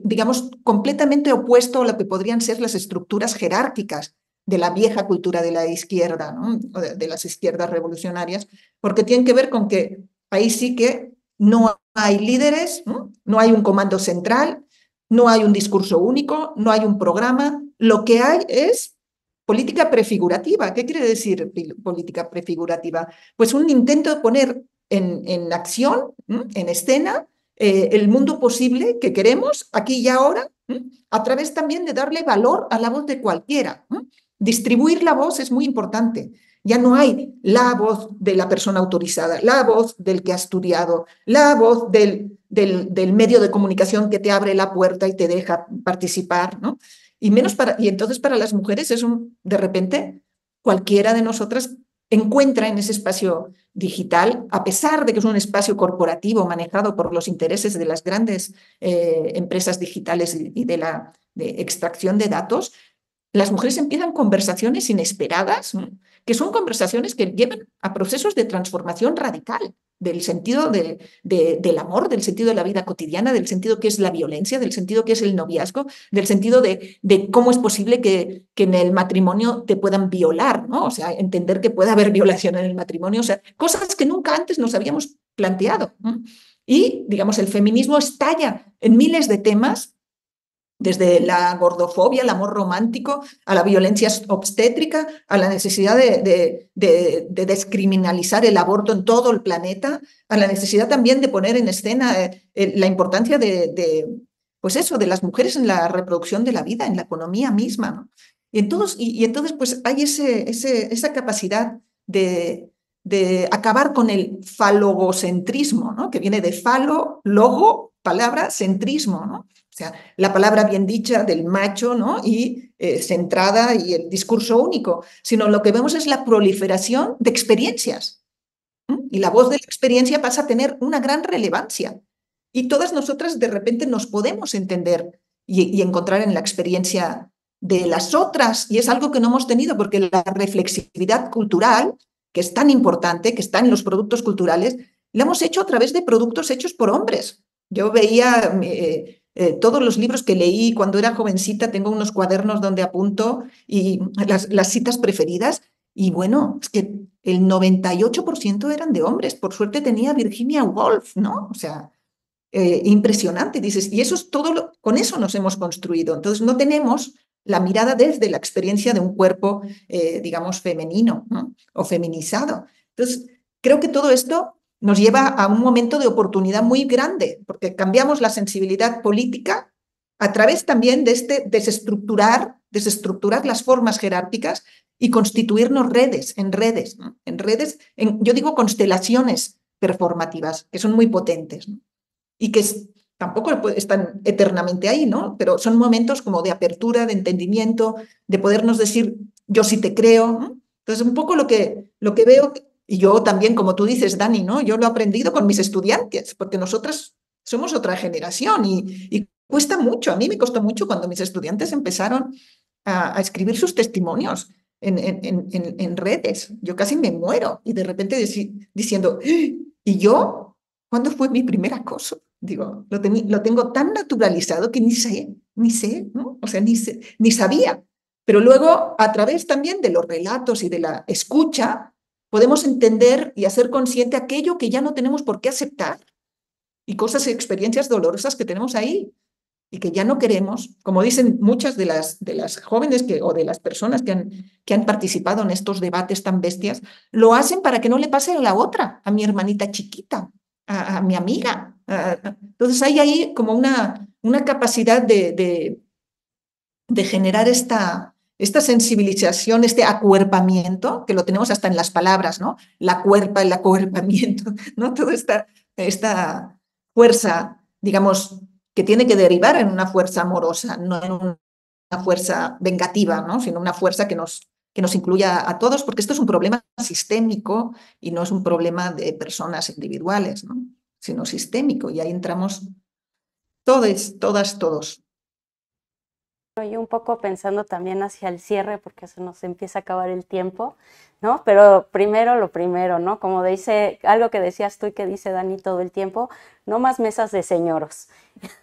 digamos, completamente opuesto a lo que podrían ser las estructuras jerárquicas de la vieja cultura de la izquierda, o de, las izquierdas revolucionarias, porque tienen que ver con que ahí sí que no hay líderes, no hay un comando central, no hay un discurso único, no hay un programa, lo que hay es política prefigurativa. ¿Qué quiere decir política prefigurativa? Pues un intento de poner en, acción, en escena, eh, el mundo posible que queremos aquí y ahora, a través también de darle valor a la voz de cualquiera. Distribuir la voz es muy importante. Ya no hay la voz de la persona autorizada, la voz del que ha estudiado, la voz del, del, medio de comunicación que te abre la puerta y te deja participar, ¿no? Y, menos para, y entonces para las mujeres es un, de repente, cualquiera de nosotras encuentra en ese espacio digital, a pesar de que es un espacio corporativo manejado por los intereses de las grandes eh, empresas digitales y de la extracción de datos, las mujeres empiezan conversaciones inesperadas, que son conversaciones que llevan a procesos de transformación radical del sentido de, del amor, del sentido de la vida cotidiana, del sentido que es la violencia, del sentido que es el noviazgo, del sentido de, de cómo es posible que, que, en el matrimonio te puedan violar, ¿no? O sea, entender que puede haber violación en el matrimonio, o sea, cosas que nunca antes nos habíamos planteado. Y, digamos, el feminismo estalla en miles de temas desde la gordofobia, el amor romántico, a la violencia obstétrica, a la necesidad de, descriminalizar el aborto en todo el planeta, a la necesidad también de poner en escena eh, la importancia de, pues eso, de las mujeres en la reproducción de la vida, en la economía misma. Y, entonces, y, entonces, pues hay ese, ese, esa capacidad de, de acabar con el falogocentrismo, ¿no? que viene de falo, logo, palabra, centrismo, ¿no? O sea, la palabra bien dicha del macho, ¿no? Y eh, centrada y el discurso único, sino lo que vemos es la proliferación de experiencias. Y la voz de la experiencia pasa a tener una gran relevancia. Y todas nosotras de repente nos podemos entender y, encontrar en la experiencia de las otras. Y es algo que no hemos tenido porque la reflexividad cultural, que es tan importante, que está en los productos culturales, la hemos hecho a través de productos hechos por hombres. Yo veía eh, eh, todos los libros que leí cuando era jovencita, tengo unos cuadernos donde apunto y las, citas preferidas. Y bueno, es que el 98% eran de hombres. Por suerte tenía Virginia Woolf, ¿no? O sea, eh, impresionante. Dices, y eso es todo, con eso nos hemos construido. Entonces no tenemos la mirada desde la experiencia de un cuerpo, eh, digamos, femenino o feminizado. Entonces, creo que todo esto nos lleva a un momento de oportunidad muy grande, porque cambiamos la sensibilidad política a través también de este desestructurar, desestructurar las formas jerárquicas y constituirnos redes, en redes, en redes, en, yo digo constelaciones performativas, que son muy potentes y que tampoco están eternamente ahí, ¿no? Pero son momentos como de apertura, de entendimiento, de podernos decir, yo sí te creo. Entonces, un poco lo que, lo que veo, y yo también, como tú dices, Dani, ¿no? Yo lo he aprendido con mis estudiantes, porque nosotras somos otra generación y, cuesta mucho. A mí me costó mucho cuando mis estudiantes empezaron a, escribir sus testimonios en, en, redes. Yo casi me muero y de repente diciendo, ¿y yo? ¿Cuándo fue mi primer acoso? Digo, lo, lo, tengo tan naturalizado que ni sé, ni sé, ¿no? O sea, ni, ni sabía. Pero luego, a través también de los relatos y de la escucha, podemos entender y hacer consciente aquello que ya no tenemos por qué aceptar y cosas y experiencias dolorosas que tenemos ahí y que ya no queremos, como dicen muchas de las, de las jóvenes que, o de las personas que han, que han participado en estos debates tan bestias, lo hacen para que no le pase a la otra, a mi hermanita chiquita, a, mi amiga. entonces hay ahí como una, una capacidad de, de, de generar esta, esta sensibilización, este acuerpamiento, que lo tenemos hasta en las palabras, ¿no? La cuerpa, el acuerpamiento, ¿no? Toda esta, esta fuerza, digamos, que tiene que derivar en una fuerza amorosa, no en una fuerza vengativa, ¿no? Sino una fuerza que nos, que nos incluya a todos, porque esto es un problema sistémico y no es un problema de personas individuales, ¿no? sino sistémico. Y ahí entramos todos, todas, todos. Y un poco pensando también hacia el cierre, porque se nos empieza a acabar el tiempo, ¿no? Pero primero lo primero, ¿no? Como dice, algo que decías tú y que dice Dani todo el tiempo, no más mesas de señoros.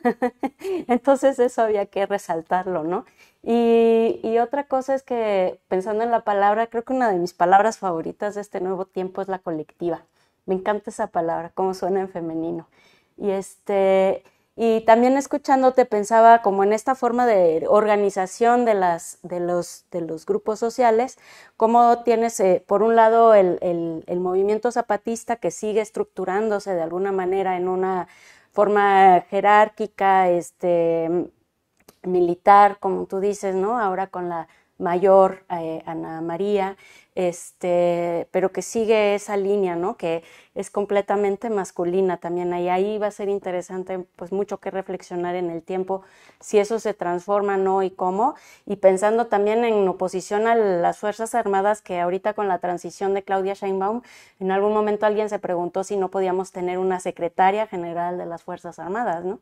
Entonces eso había que resaltarlo, ¿no? Y, otra cosa es que pensando en la palabra, creo que una de mis palabras favoritas de este nuevo tiempo es la colectiva. Me encanta esa palabra, cómo suena en femenino. Y este, y también escuchándote pensaba como en esta forma de organización de, las, de, los, de los grupos sociales, cómo tienes eh, por un lado el, el, movimiento zapatista que sigue estructurándose de alguna manera en una forma jerárquica, este, militar, como tú dices, ¿no? Ahora con la mayor eh, Ana María, este, pero que sigue esa línea, ¿no? Que es completamente masculina también. Y ahí va a ser interesante, pues mucho que reflexionar en el tiempo, si eso se transforma, no y cómo. Y pensando también en oposición a las Fuerzas Armadas, que ahorita con la transición de Claudia Sheinbaum, en algún momento alguien se preguntó si no podíamos tener una secretaria general de las Fuerzas Armadas, ¿no?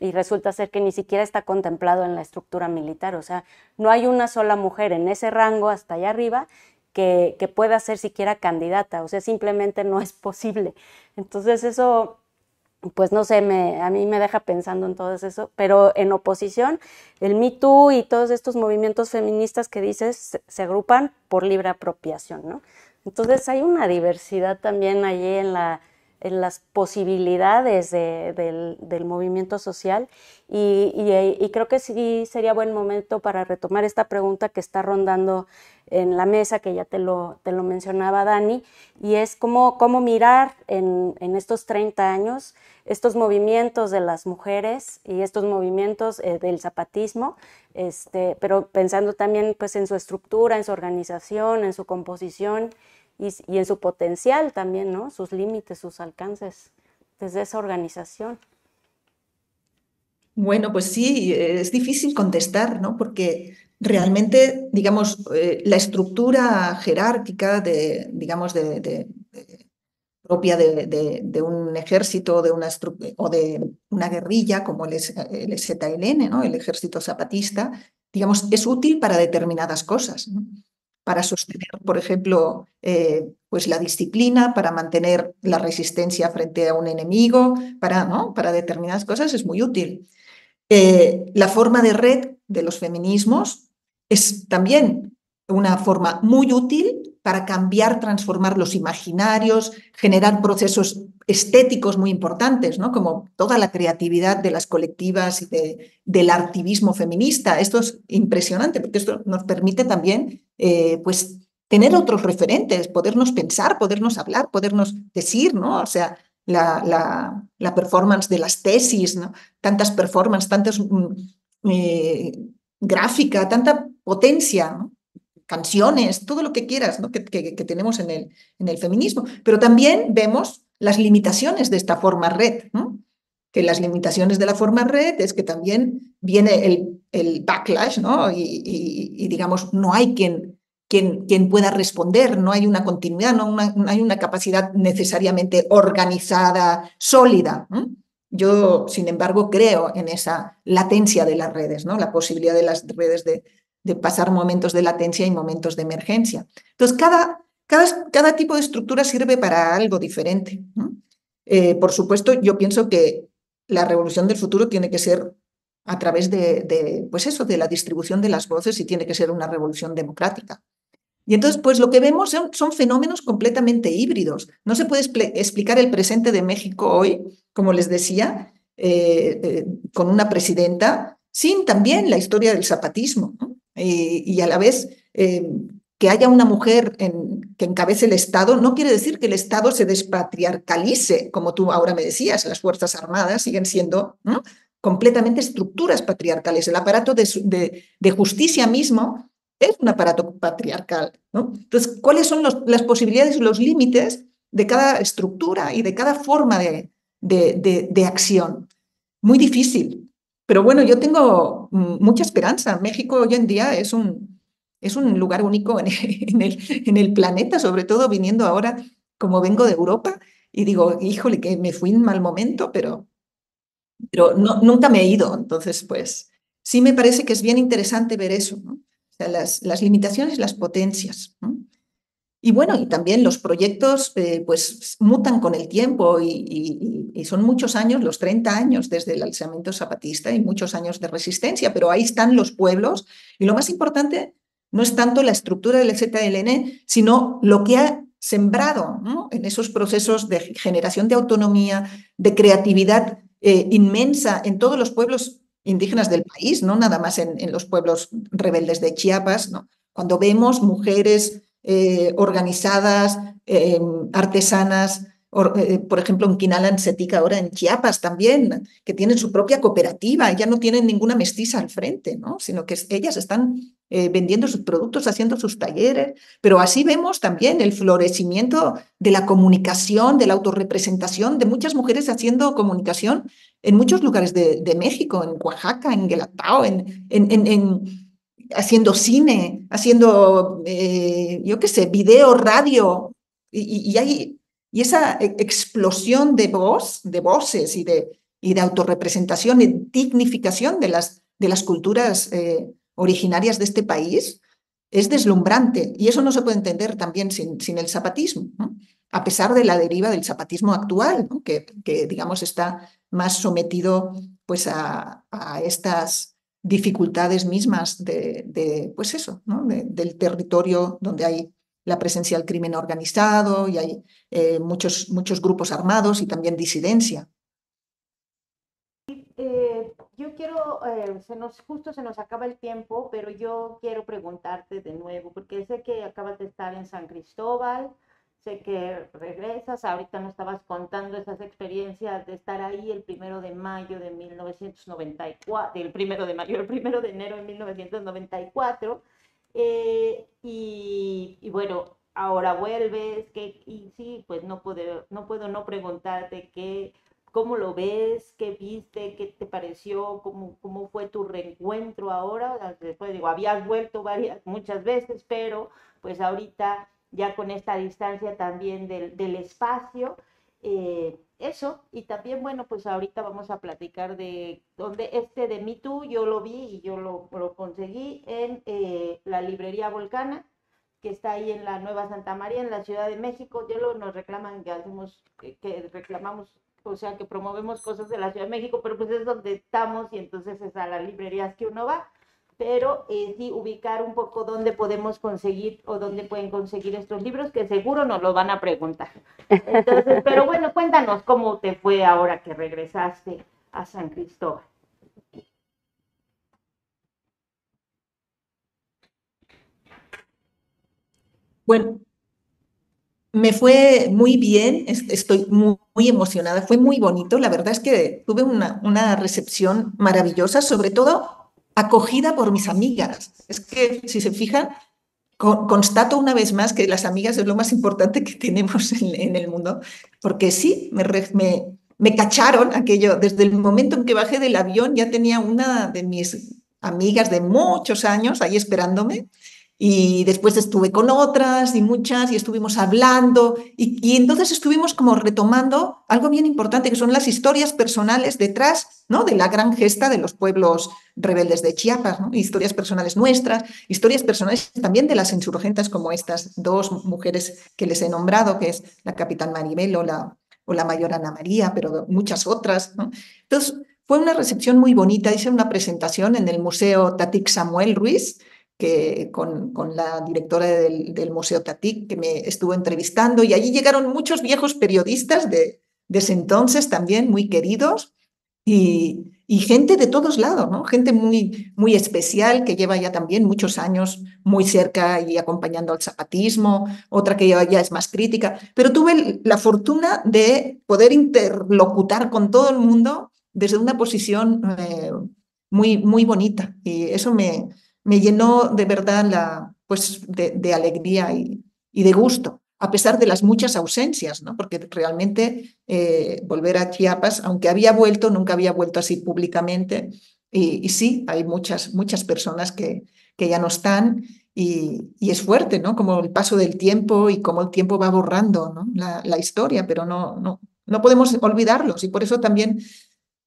Y resulta ser que ni siquiera está contemplado en la estructura militar. O sea, no hay una sola mujer en ese rango hasta allá arriba que, que, pueda ser siquiera candidata. O sea, simplemente no es posible. Entonces eso, pues no sé, me, a mí me deja pensando en todo eso. Pero en oposición, el Me Too y todos estos movimientos feministas que dices se, se agrupan por libre apropiación, ¿no? Entonces hay una diversidad también allí en la en las posibilidades del, movimiento social. Y, creo que sí sería buen momento para retomar esta pregunta que está rondando en la mesa, que ya te lo, te lo mencionaba Dani, y es cómo, cómo mirar en, estos 30 años estos movimientos de las mujeres y estos movimientos eh, del zapatismo, este, pero pensando también pues, en su estructura, en su organización, en su composición y, en su potencial también, ¿no? Sus límites, sus alcances desde esa organización. Bueno, pues sí, es difícil contestar, ¿no? Porque realmente, digamos, eh, la estructura jerárquica de, digamos, propia de, un ejército o de una guerrilla como el, el ZLN, ¿no? el ejército zapatista, digamos, es útil para determinadas cosas. Para sostener, por ejemplo, eh, pues la disciplina, para mantener la resistencia frente a un enemigo, para, ¿no? para determinadas cosas es muy útil. Eh, la forma de red de los feminismos es también una forma muy útil para cambiar, transformar los imaginarios, generar procesos estéticos muy importantes, ¿no? como toda la creatividad de las colectivas y del activismo feminista. Esto es impresionante porque esto nos permite también eh, pues, tener otros referentes, podernos pensar, podernos hablar, podernos decir, ¿no? O sea, la, performance de las tesis, tantas performances, tantas mm, eh, gráfica, tanta potencia. Canciones, todo lo que quieras ¿no? que, tenemos en el, en el feminismo. Pero también vemos las limitaciones de esta forma red, que las limitaciones de la forma red es que también viene el, el backlash, ¿no? Y, digamos, no hay quien, quien, quien, pueda responder, no hay una continuidad, no, hay una capacidad necesariamente organizada, sólida. Yo, sin embargo, creo en esa latencia de las redes, ¿no? la posibilidad de las redes de, de pasar momentos de latencia y momentos de emergencia. Entonces, cada, cada, cada tipo de estructura sirve para algo diferente. Eh, por supuesto, yo pienso que la revolución del futuro tiene que ser a través de, de, pues eso, de la distribución de las voces y tiene que ser una revolución democrática. Y entonces, pues lo que vemos son, fenómenos completamente híbridos. No se puede explicar el presente de México hoy, como les decía, eh, eh, con una presidenta, sin también la historia del zapatismo. Eh, y a la vez eh, que haya una mujer que encabece el Estado no quiere decir que el Estado se despatriarcalice, como tú ahora me decías, las Fuerzas Armadas siguen siendo completamente estructuras patriarcales. El aparato de, justicia mismo es un aparato patriarcal. Entonces, ¿cuáles son las posibilidades y los límites de cada estructura y de cada forma de, de acción? Muy difícil. Pero bueno, yo tengo mucha esperanza. México hoy en día es un, es un lugar único en el, en, el, planeta, sobre todo viniendo ahora como vengo de Europa y digo, híjole, que me fui en mal momento, pero, pero nunca me he ido. Entonces, pues sí me parece que es bien interesante ver eso, o sea, las, las limitaciones las potencias. Y bueno, y también los proyectos eh, pues mutan con el tiempo y, son muchos años, los 30 años desde el alzamiento zapatista y muchos años de resistencia, pero ahí están los pueblos y lo más importante no es tanto la estructura del ZLN, sino lo que ha sembrado en esos procesos de generación de autonomía, de creatividad eh, inmensa en todos los pueblos indígenas del país, no nada más en, en los pueblos rebeldes de Chiapas, ¿no? cuando vemos mujeres eh, organizadas, em, artesanas, eh, por ejemplo, en Quinalan Setica, ahora en Chiapas también, que tienen su propia cooperativa, ya no tienen ninguna mestiza al frente, ¿no? sino que ellas están eh, vendiendo sus productos, haciendo sus talleres, pero así vemos también el florecimiento de la comunicación, de la autorrepresentación, de muchas mujeres haciendo comunicación en muchos lugares de, México, en Oaxaca, en Guelatao, en, en, en haciendo cine, haciendo, eh, yo qué sé, video, radio, y, hay, y esa e, explosión de voz, de voces y de, y de autorrepresentación y dignificación de las, de las culturas eh, originarias de este país es deslumbrante. Y eso no se puede entender también sin, sin el zapatismo, a pesar de la deriva del zapatismo actual, que, que, digamos, está más sometido pues, a, a estas dificultades mismas de, pues eso, ¿no? del territorio donde hay la presencia del crimen organizado y hay eh, muchos, muchos grupos armados y también disidencia. Eh, yo quiero, eh, se nos, justo se nos acaba el tiempo, pero yo quiero preguntarte de nuevo, porque sé que acabas de estar en San Cristóbal, sé que regresas, ahorita nos estabas contando esas experiencias de estar ahí el primero de mayo de 1994, el primero de mayo, el primero de enero de 1994, eh, y, y, bueno, ahora vuelves, que, y sí, pues no puedo, no puedo no preguntarte qué, cómo lo ves, qué viste, qué te pareció, cómo, cómo fue tu reencuentro ahora, después digo, habías vuelto varias, muchas veces, pero pues ahorita ya con esta distancia también del, espacio. Eh, eso, y también, bueno, pues ahorita vamos a platicar de donde este de Me Too, yo lo vi y yo lo, conseguí en eh, la librería Volcana, que está ahí en la Nueva Santa María, en la Ciudad de México. Ya lo nos reclaman que hacemos, que reclamamos, o sea, que promovemos cosas de la Ciudad de México, pero pues es donde estamos y entonces es a las librerías que uno va pero eh, sí ubicar un poco dónde podemos conseguir o dónde pueden conseguir estos libros, que seguro nos lo van a preguntar. Entonces, pero bueno, cuéntanos cómo te fue ahora que regresaste a San Cristóbal. Bueno, me fue muy bien, estoy muy, emocionada, fue muy bonito. La verdad es que tuve una, una recepción maravillosa, sobre todo acogida por mis amigas. Es que, si se fijan, constato una vez más que las amigas es lo más importante que tenemos en, el mundo, porque sí, me, me, me, cacharon aquello. Desde el momento en que bajé del avión ya tenía una de mis amigas de muchos años ahí esperándome y después estuve con otras y muchas y estuvimos hablando y, entonces estuvimos como retomando algo bien importante que son las historias personales detrás ¿no? de la gran gesta de los pueblos rebeldes de Chiapas, historias personales nuestras, historias personales también de las insurgentes como estas dos mujeres que les he nombrado, que es la capitán Maribel la, o la mayor Ana María, pero muchas otras. Entonces fue una recepción muy bonita, hice una presentación en el Museo Tatic Samuel Ruiz, que con, con la directora del, del, Museo Tatic, que me estuvo entrevistando, y allí llegaron muchos viejos periodistas de, de entonces también, muy queridos, y, y, gente de todos lados, ¿no? Gente muy, muy especial que lleva ya también muchos años muy cerca y acompañando al zapatismo, otra que ya, ya es más crítica, pero tuve la fortuna de poder interlocutar con todo el mundo desde una posición eh, muy, muy bonita, y eso me, me llenó de verdad la, pues, de, alegría y, y, de gusto, a pesar de las muchas ausencias, ¿no? porque realmente eh, volver a Chiapas, aunque había vuelto, nunca había vuelto así públicamente. Y, sí, hay muchas, muchas personas que, que ya no están y, y, es fuerte, ¿no? Como el paso del tiempo y cómo el tiempo va borrando ¿no? la, la, historia, pero no, no, no podemos olvidarlos y por eso también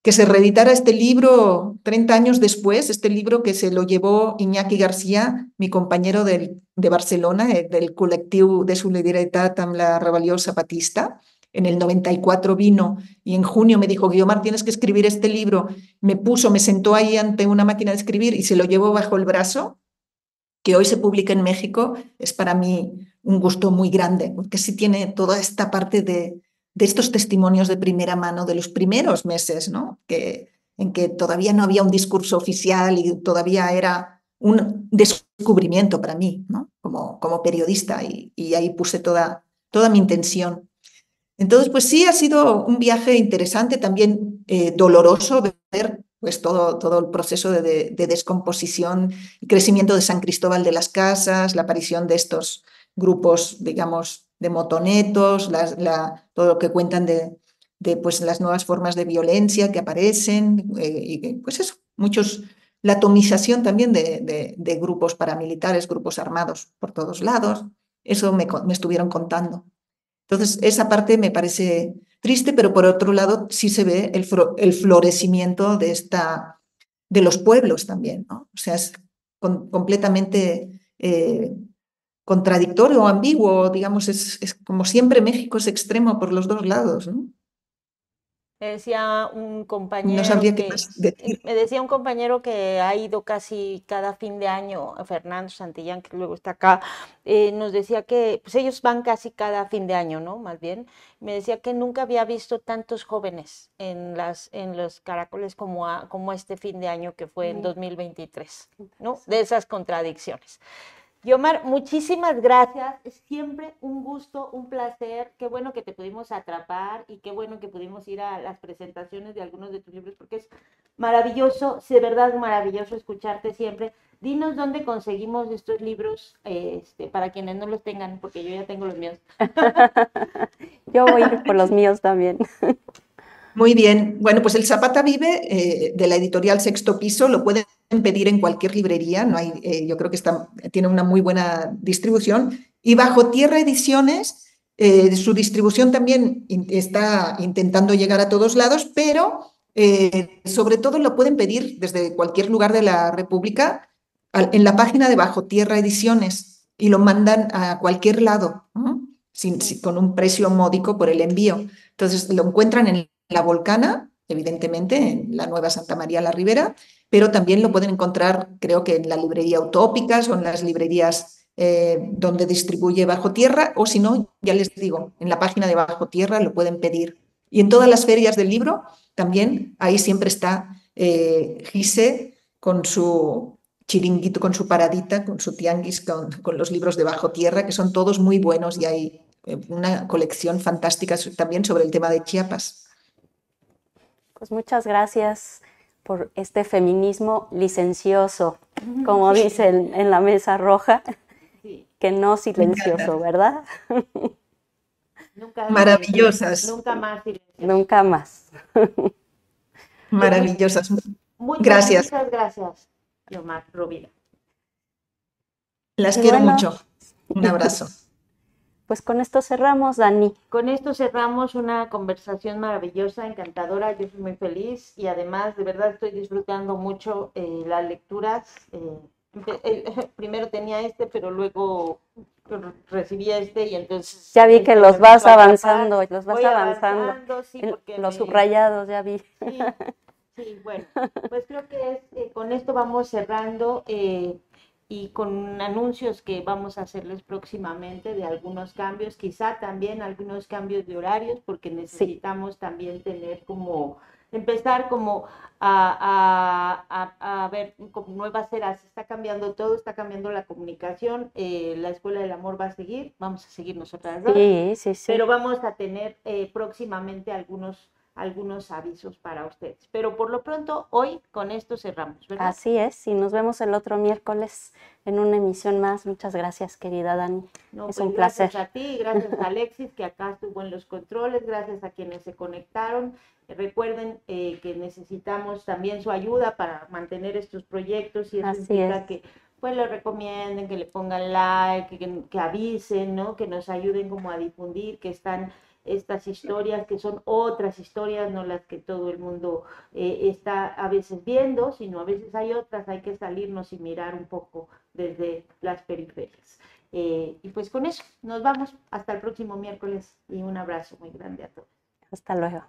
que se reeditara este libro 30 años después, este libro que se lo llevó Iñaki García, mi compañero de Barcelona, eh, del colectivo de Solidaritat amb la Rebelión Zapatista. En el 94 vino y en junio me dijo, Guiomar, tienes que escribir este libro. Me puso, me sentó ahí ante una máquina de escribir y se lo llevó bajo el brazo, que hoy se publica en México. Es para mí un gusto muy grande, porque sí tiene toda esta parte de, de estos testimonios de primera mano de los primeros meses, ¿no? Que, en que todavía no había un discurso oficial y todavía era un descubrimiento para mí, ¿no? Como, como periodista y, y ahí puse toda, toda mi intención. Entonces, pues sí, ha sido un viaje interesante, también eh, doloroso ver pues todo, todo el proceso de, de, de, descomposición y crecimiento de San Cristóbal de las Casas, la aparición de estos grupos, digamos, de motonetos, la, todo lo que cuentan de, de, pues, las nuevas formas de violencia que aparecen, eh, y pues eso, muchos, la atomización también de, grupos paramilitares, grupos armados por todos lados, eso me, me estuvieron contando. Entonces, esa parte me parece triste, pero por otro lado sí se ve el, el florecimiento de, esta, de los pueblos también, ¿no? O sea, es completamente eh, contradictorio o ambiguo, digamos, es, es, como siempre México es extremo por los dos lados, ¿no? Me decía un compañero. No que, decir. Me decía un compañero que ha ido casi cada fin de año, Fernando Santillán, que luego está acá, eh, nos decía que pues ellos van casi cada fin de año, ¿no? Más bien. Me decía que nunca había visto tantos jóvenes en, las, en los caracoles como, a, como este fin de año que fue en 2023, ¿no? De esas contradicciones. Yomar, muchísimas gracias. Es siempre un gusto, un placer. Qué bueno que te pudimos atrapar y qué bueno que pudimos ir a las presentaciones de algunos de tus libros, porque es maravilloso, de verdad maravilloso escucharte siempre. Dinos dónde conseguimos estos libros este, para quienes no los tengan, porque yo ya tengo los míos. yo voy por los míos también. Muy bien. Bueno, pues el Zapata Vive eh, de la editorial Sexto Piso lo pueden pedir en cualquier librería. No hay, eh, yo creo que está, tiene una muy buena distribución. Y Bajo Tierra Ediciones, eh, su distribución también está intentando llegar a todos lados, pero eh, sobre todo lo pueden pedir desde cualquier lugar de la República en la página de Bajo Tierra Ediciones y lo mandan a cualquier lado, sin, con un precio módico por el envío. Entonces lo encuentran en la Volcana, evidentemente, en la Nueva Santa María la Ribera, pero también lo pueden encontrar, creo que en la librería Utópicas o en las librerías eh, donde distribuye Bajo Tierra, o si no, ya les digo, en la página de Bajo Tierra lo pueden pedir. Y en todas las ferias del libro, también ahí siempre está eh, Gise con su chiringuito, con su paradita, con su tianguis, con, con los libros de Bajo Tierra, que son todos muy buenos y hay eh, una colección fantástica también sobre el tema de Chiapas. Pues muchas gracias por este feminismo licencioso, como dicen en la mesa roja, que no silencioso, ¿verdad? Nunca Maravillosas. Nunca más Nunca más. Maravillosas. Muchas, gracias. Muchas gracias, Yomar Rovira. Las quiero mucho. Un abrazo. Pues con esto cerramos, Dani. Con esto cerramos una conversación maravillosa, encantadora. Yo soy muy feliz y además de verdad estoy disfrutando mucho eh, las lecturas. Eh, eh, primero tenía este, pero luego recibí este y entonces... Ya vi que los vas avanzando, los vas avanzando. los subrayados, ya vi. Sí, bueno, pues creo que es, con esto vamos cerrando y con anuncios que vamos a hacerles próximamente de algunos cambios, quizá también algunos cambios de horarios, porque necesitamos también tener como, empezar como a, a, a, ver como nuevas eras, está cambiando todo, está cambiando la comunicación, eh, la Escuela del Amor va a seguir, vamos a seguir nosotras dos, sí, sí, sí. pero vamos a tener eh, próximamente algunos algunos avisos para ustedes. Pero por lo pronto, hoy con esto cerramos, ¿verdad? Así es, y nos vemos el otro miércoles en una emisión más. Muchas gracias, querida Dani. es pues un placer. Gracias a ti, gracias a Alexis, que acá estuvo en los controles, gracias a quienes se conectaron. Recuerden eh, que necesitamos también su ayuda para mantener estos proyectos y eso Así es. que pues lo recomienden, que le pongan like, que, que avisen, ¿no? Que nos ayuden como a difundir, que están estas historias que son otras historias, no las que todo el mundo eh, está a veces viendo, sino a veces hay otras, hay que salirnos y mirar un poco desde las periferias. Eh, y pues con eso nos vamos hasta el próximo miércoles y un abrazo muy grande a todos. Hasta luego.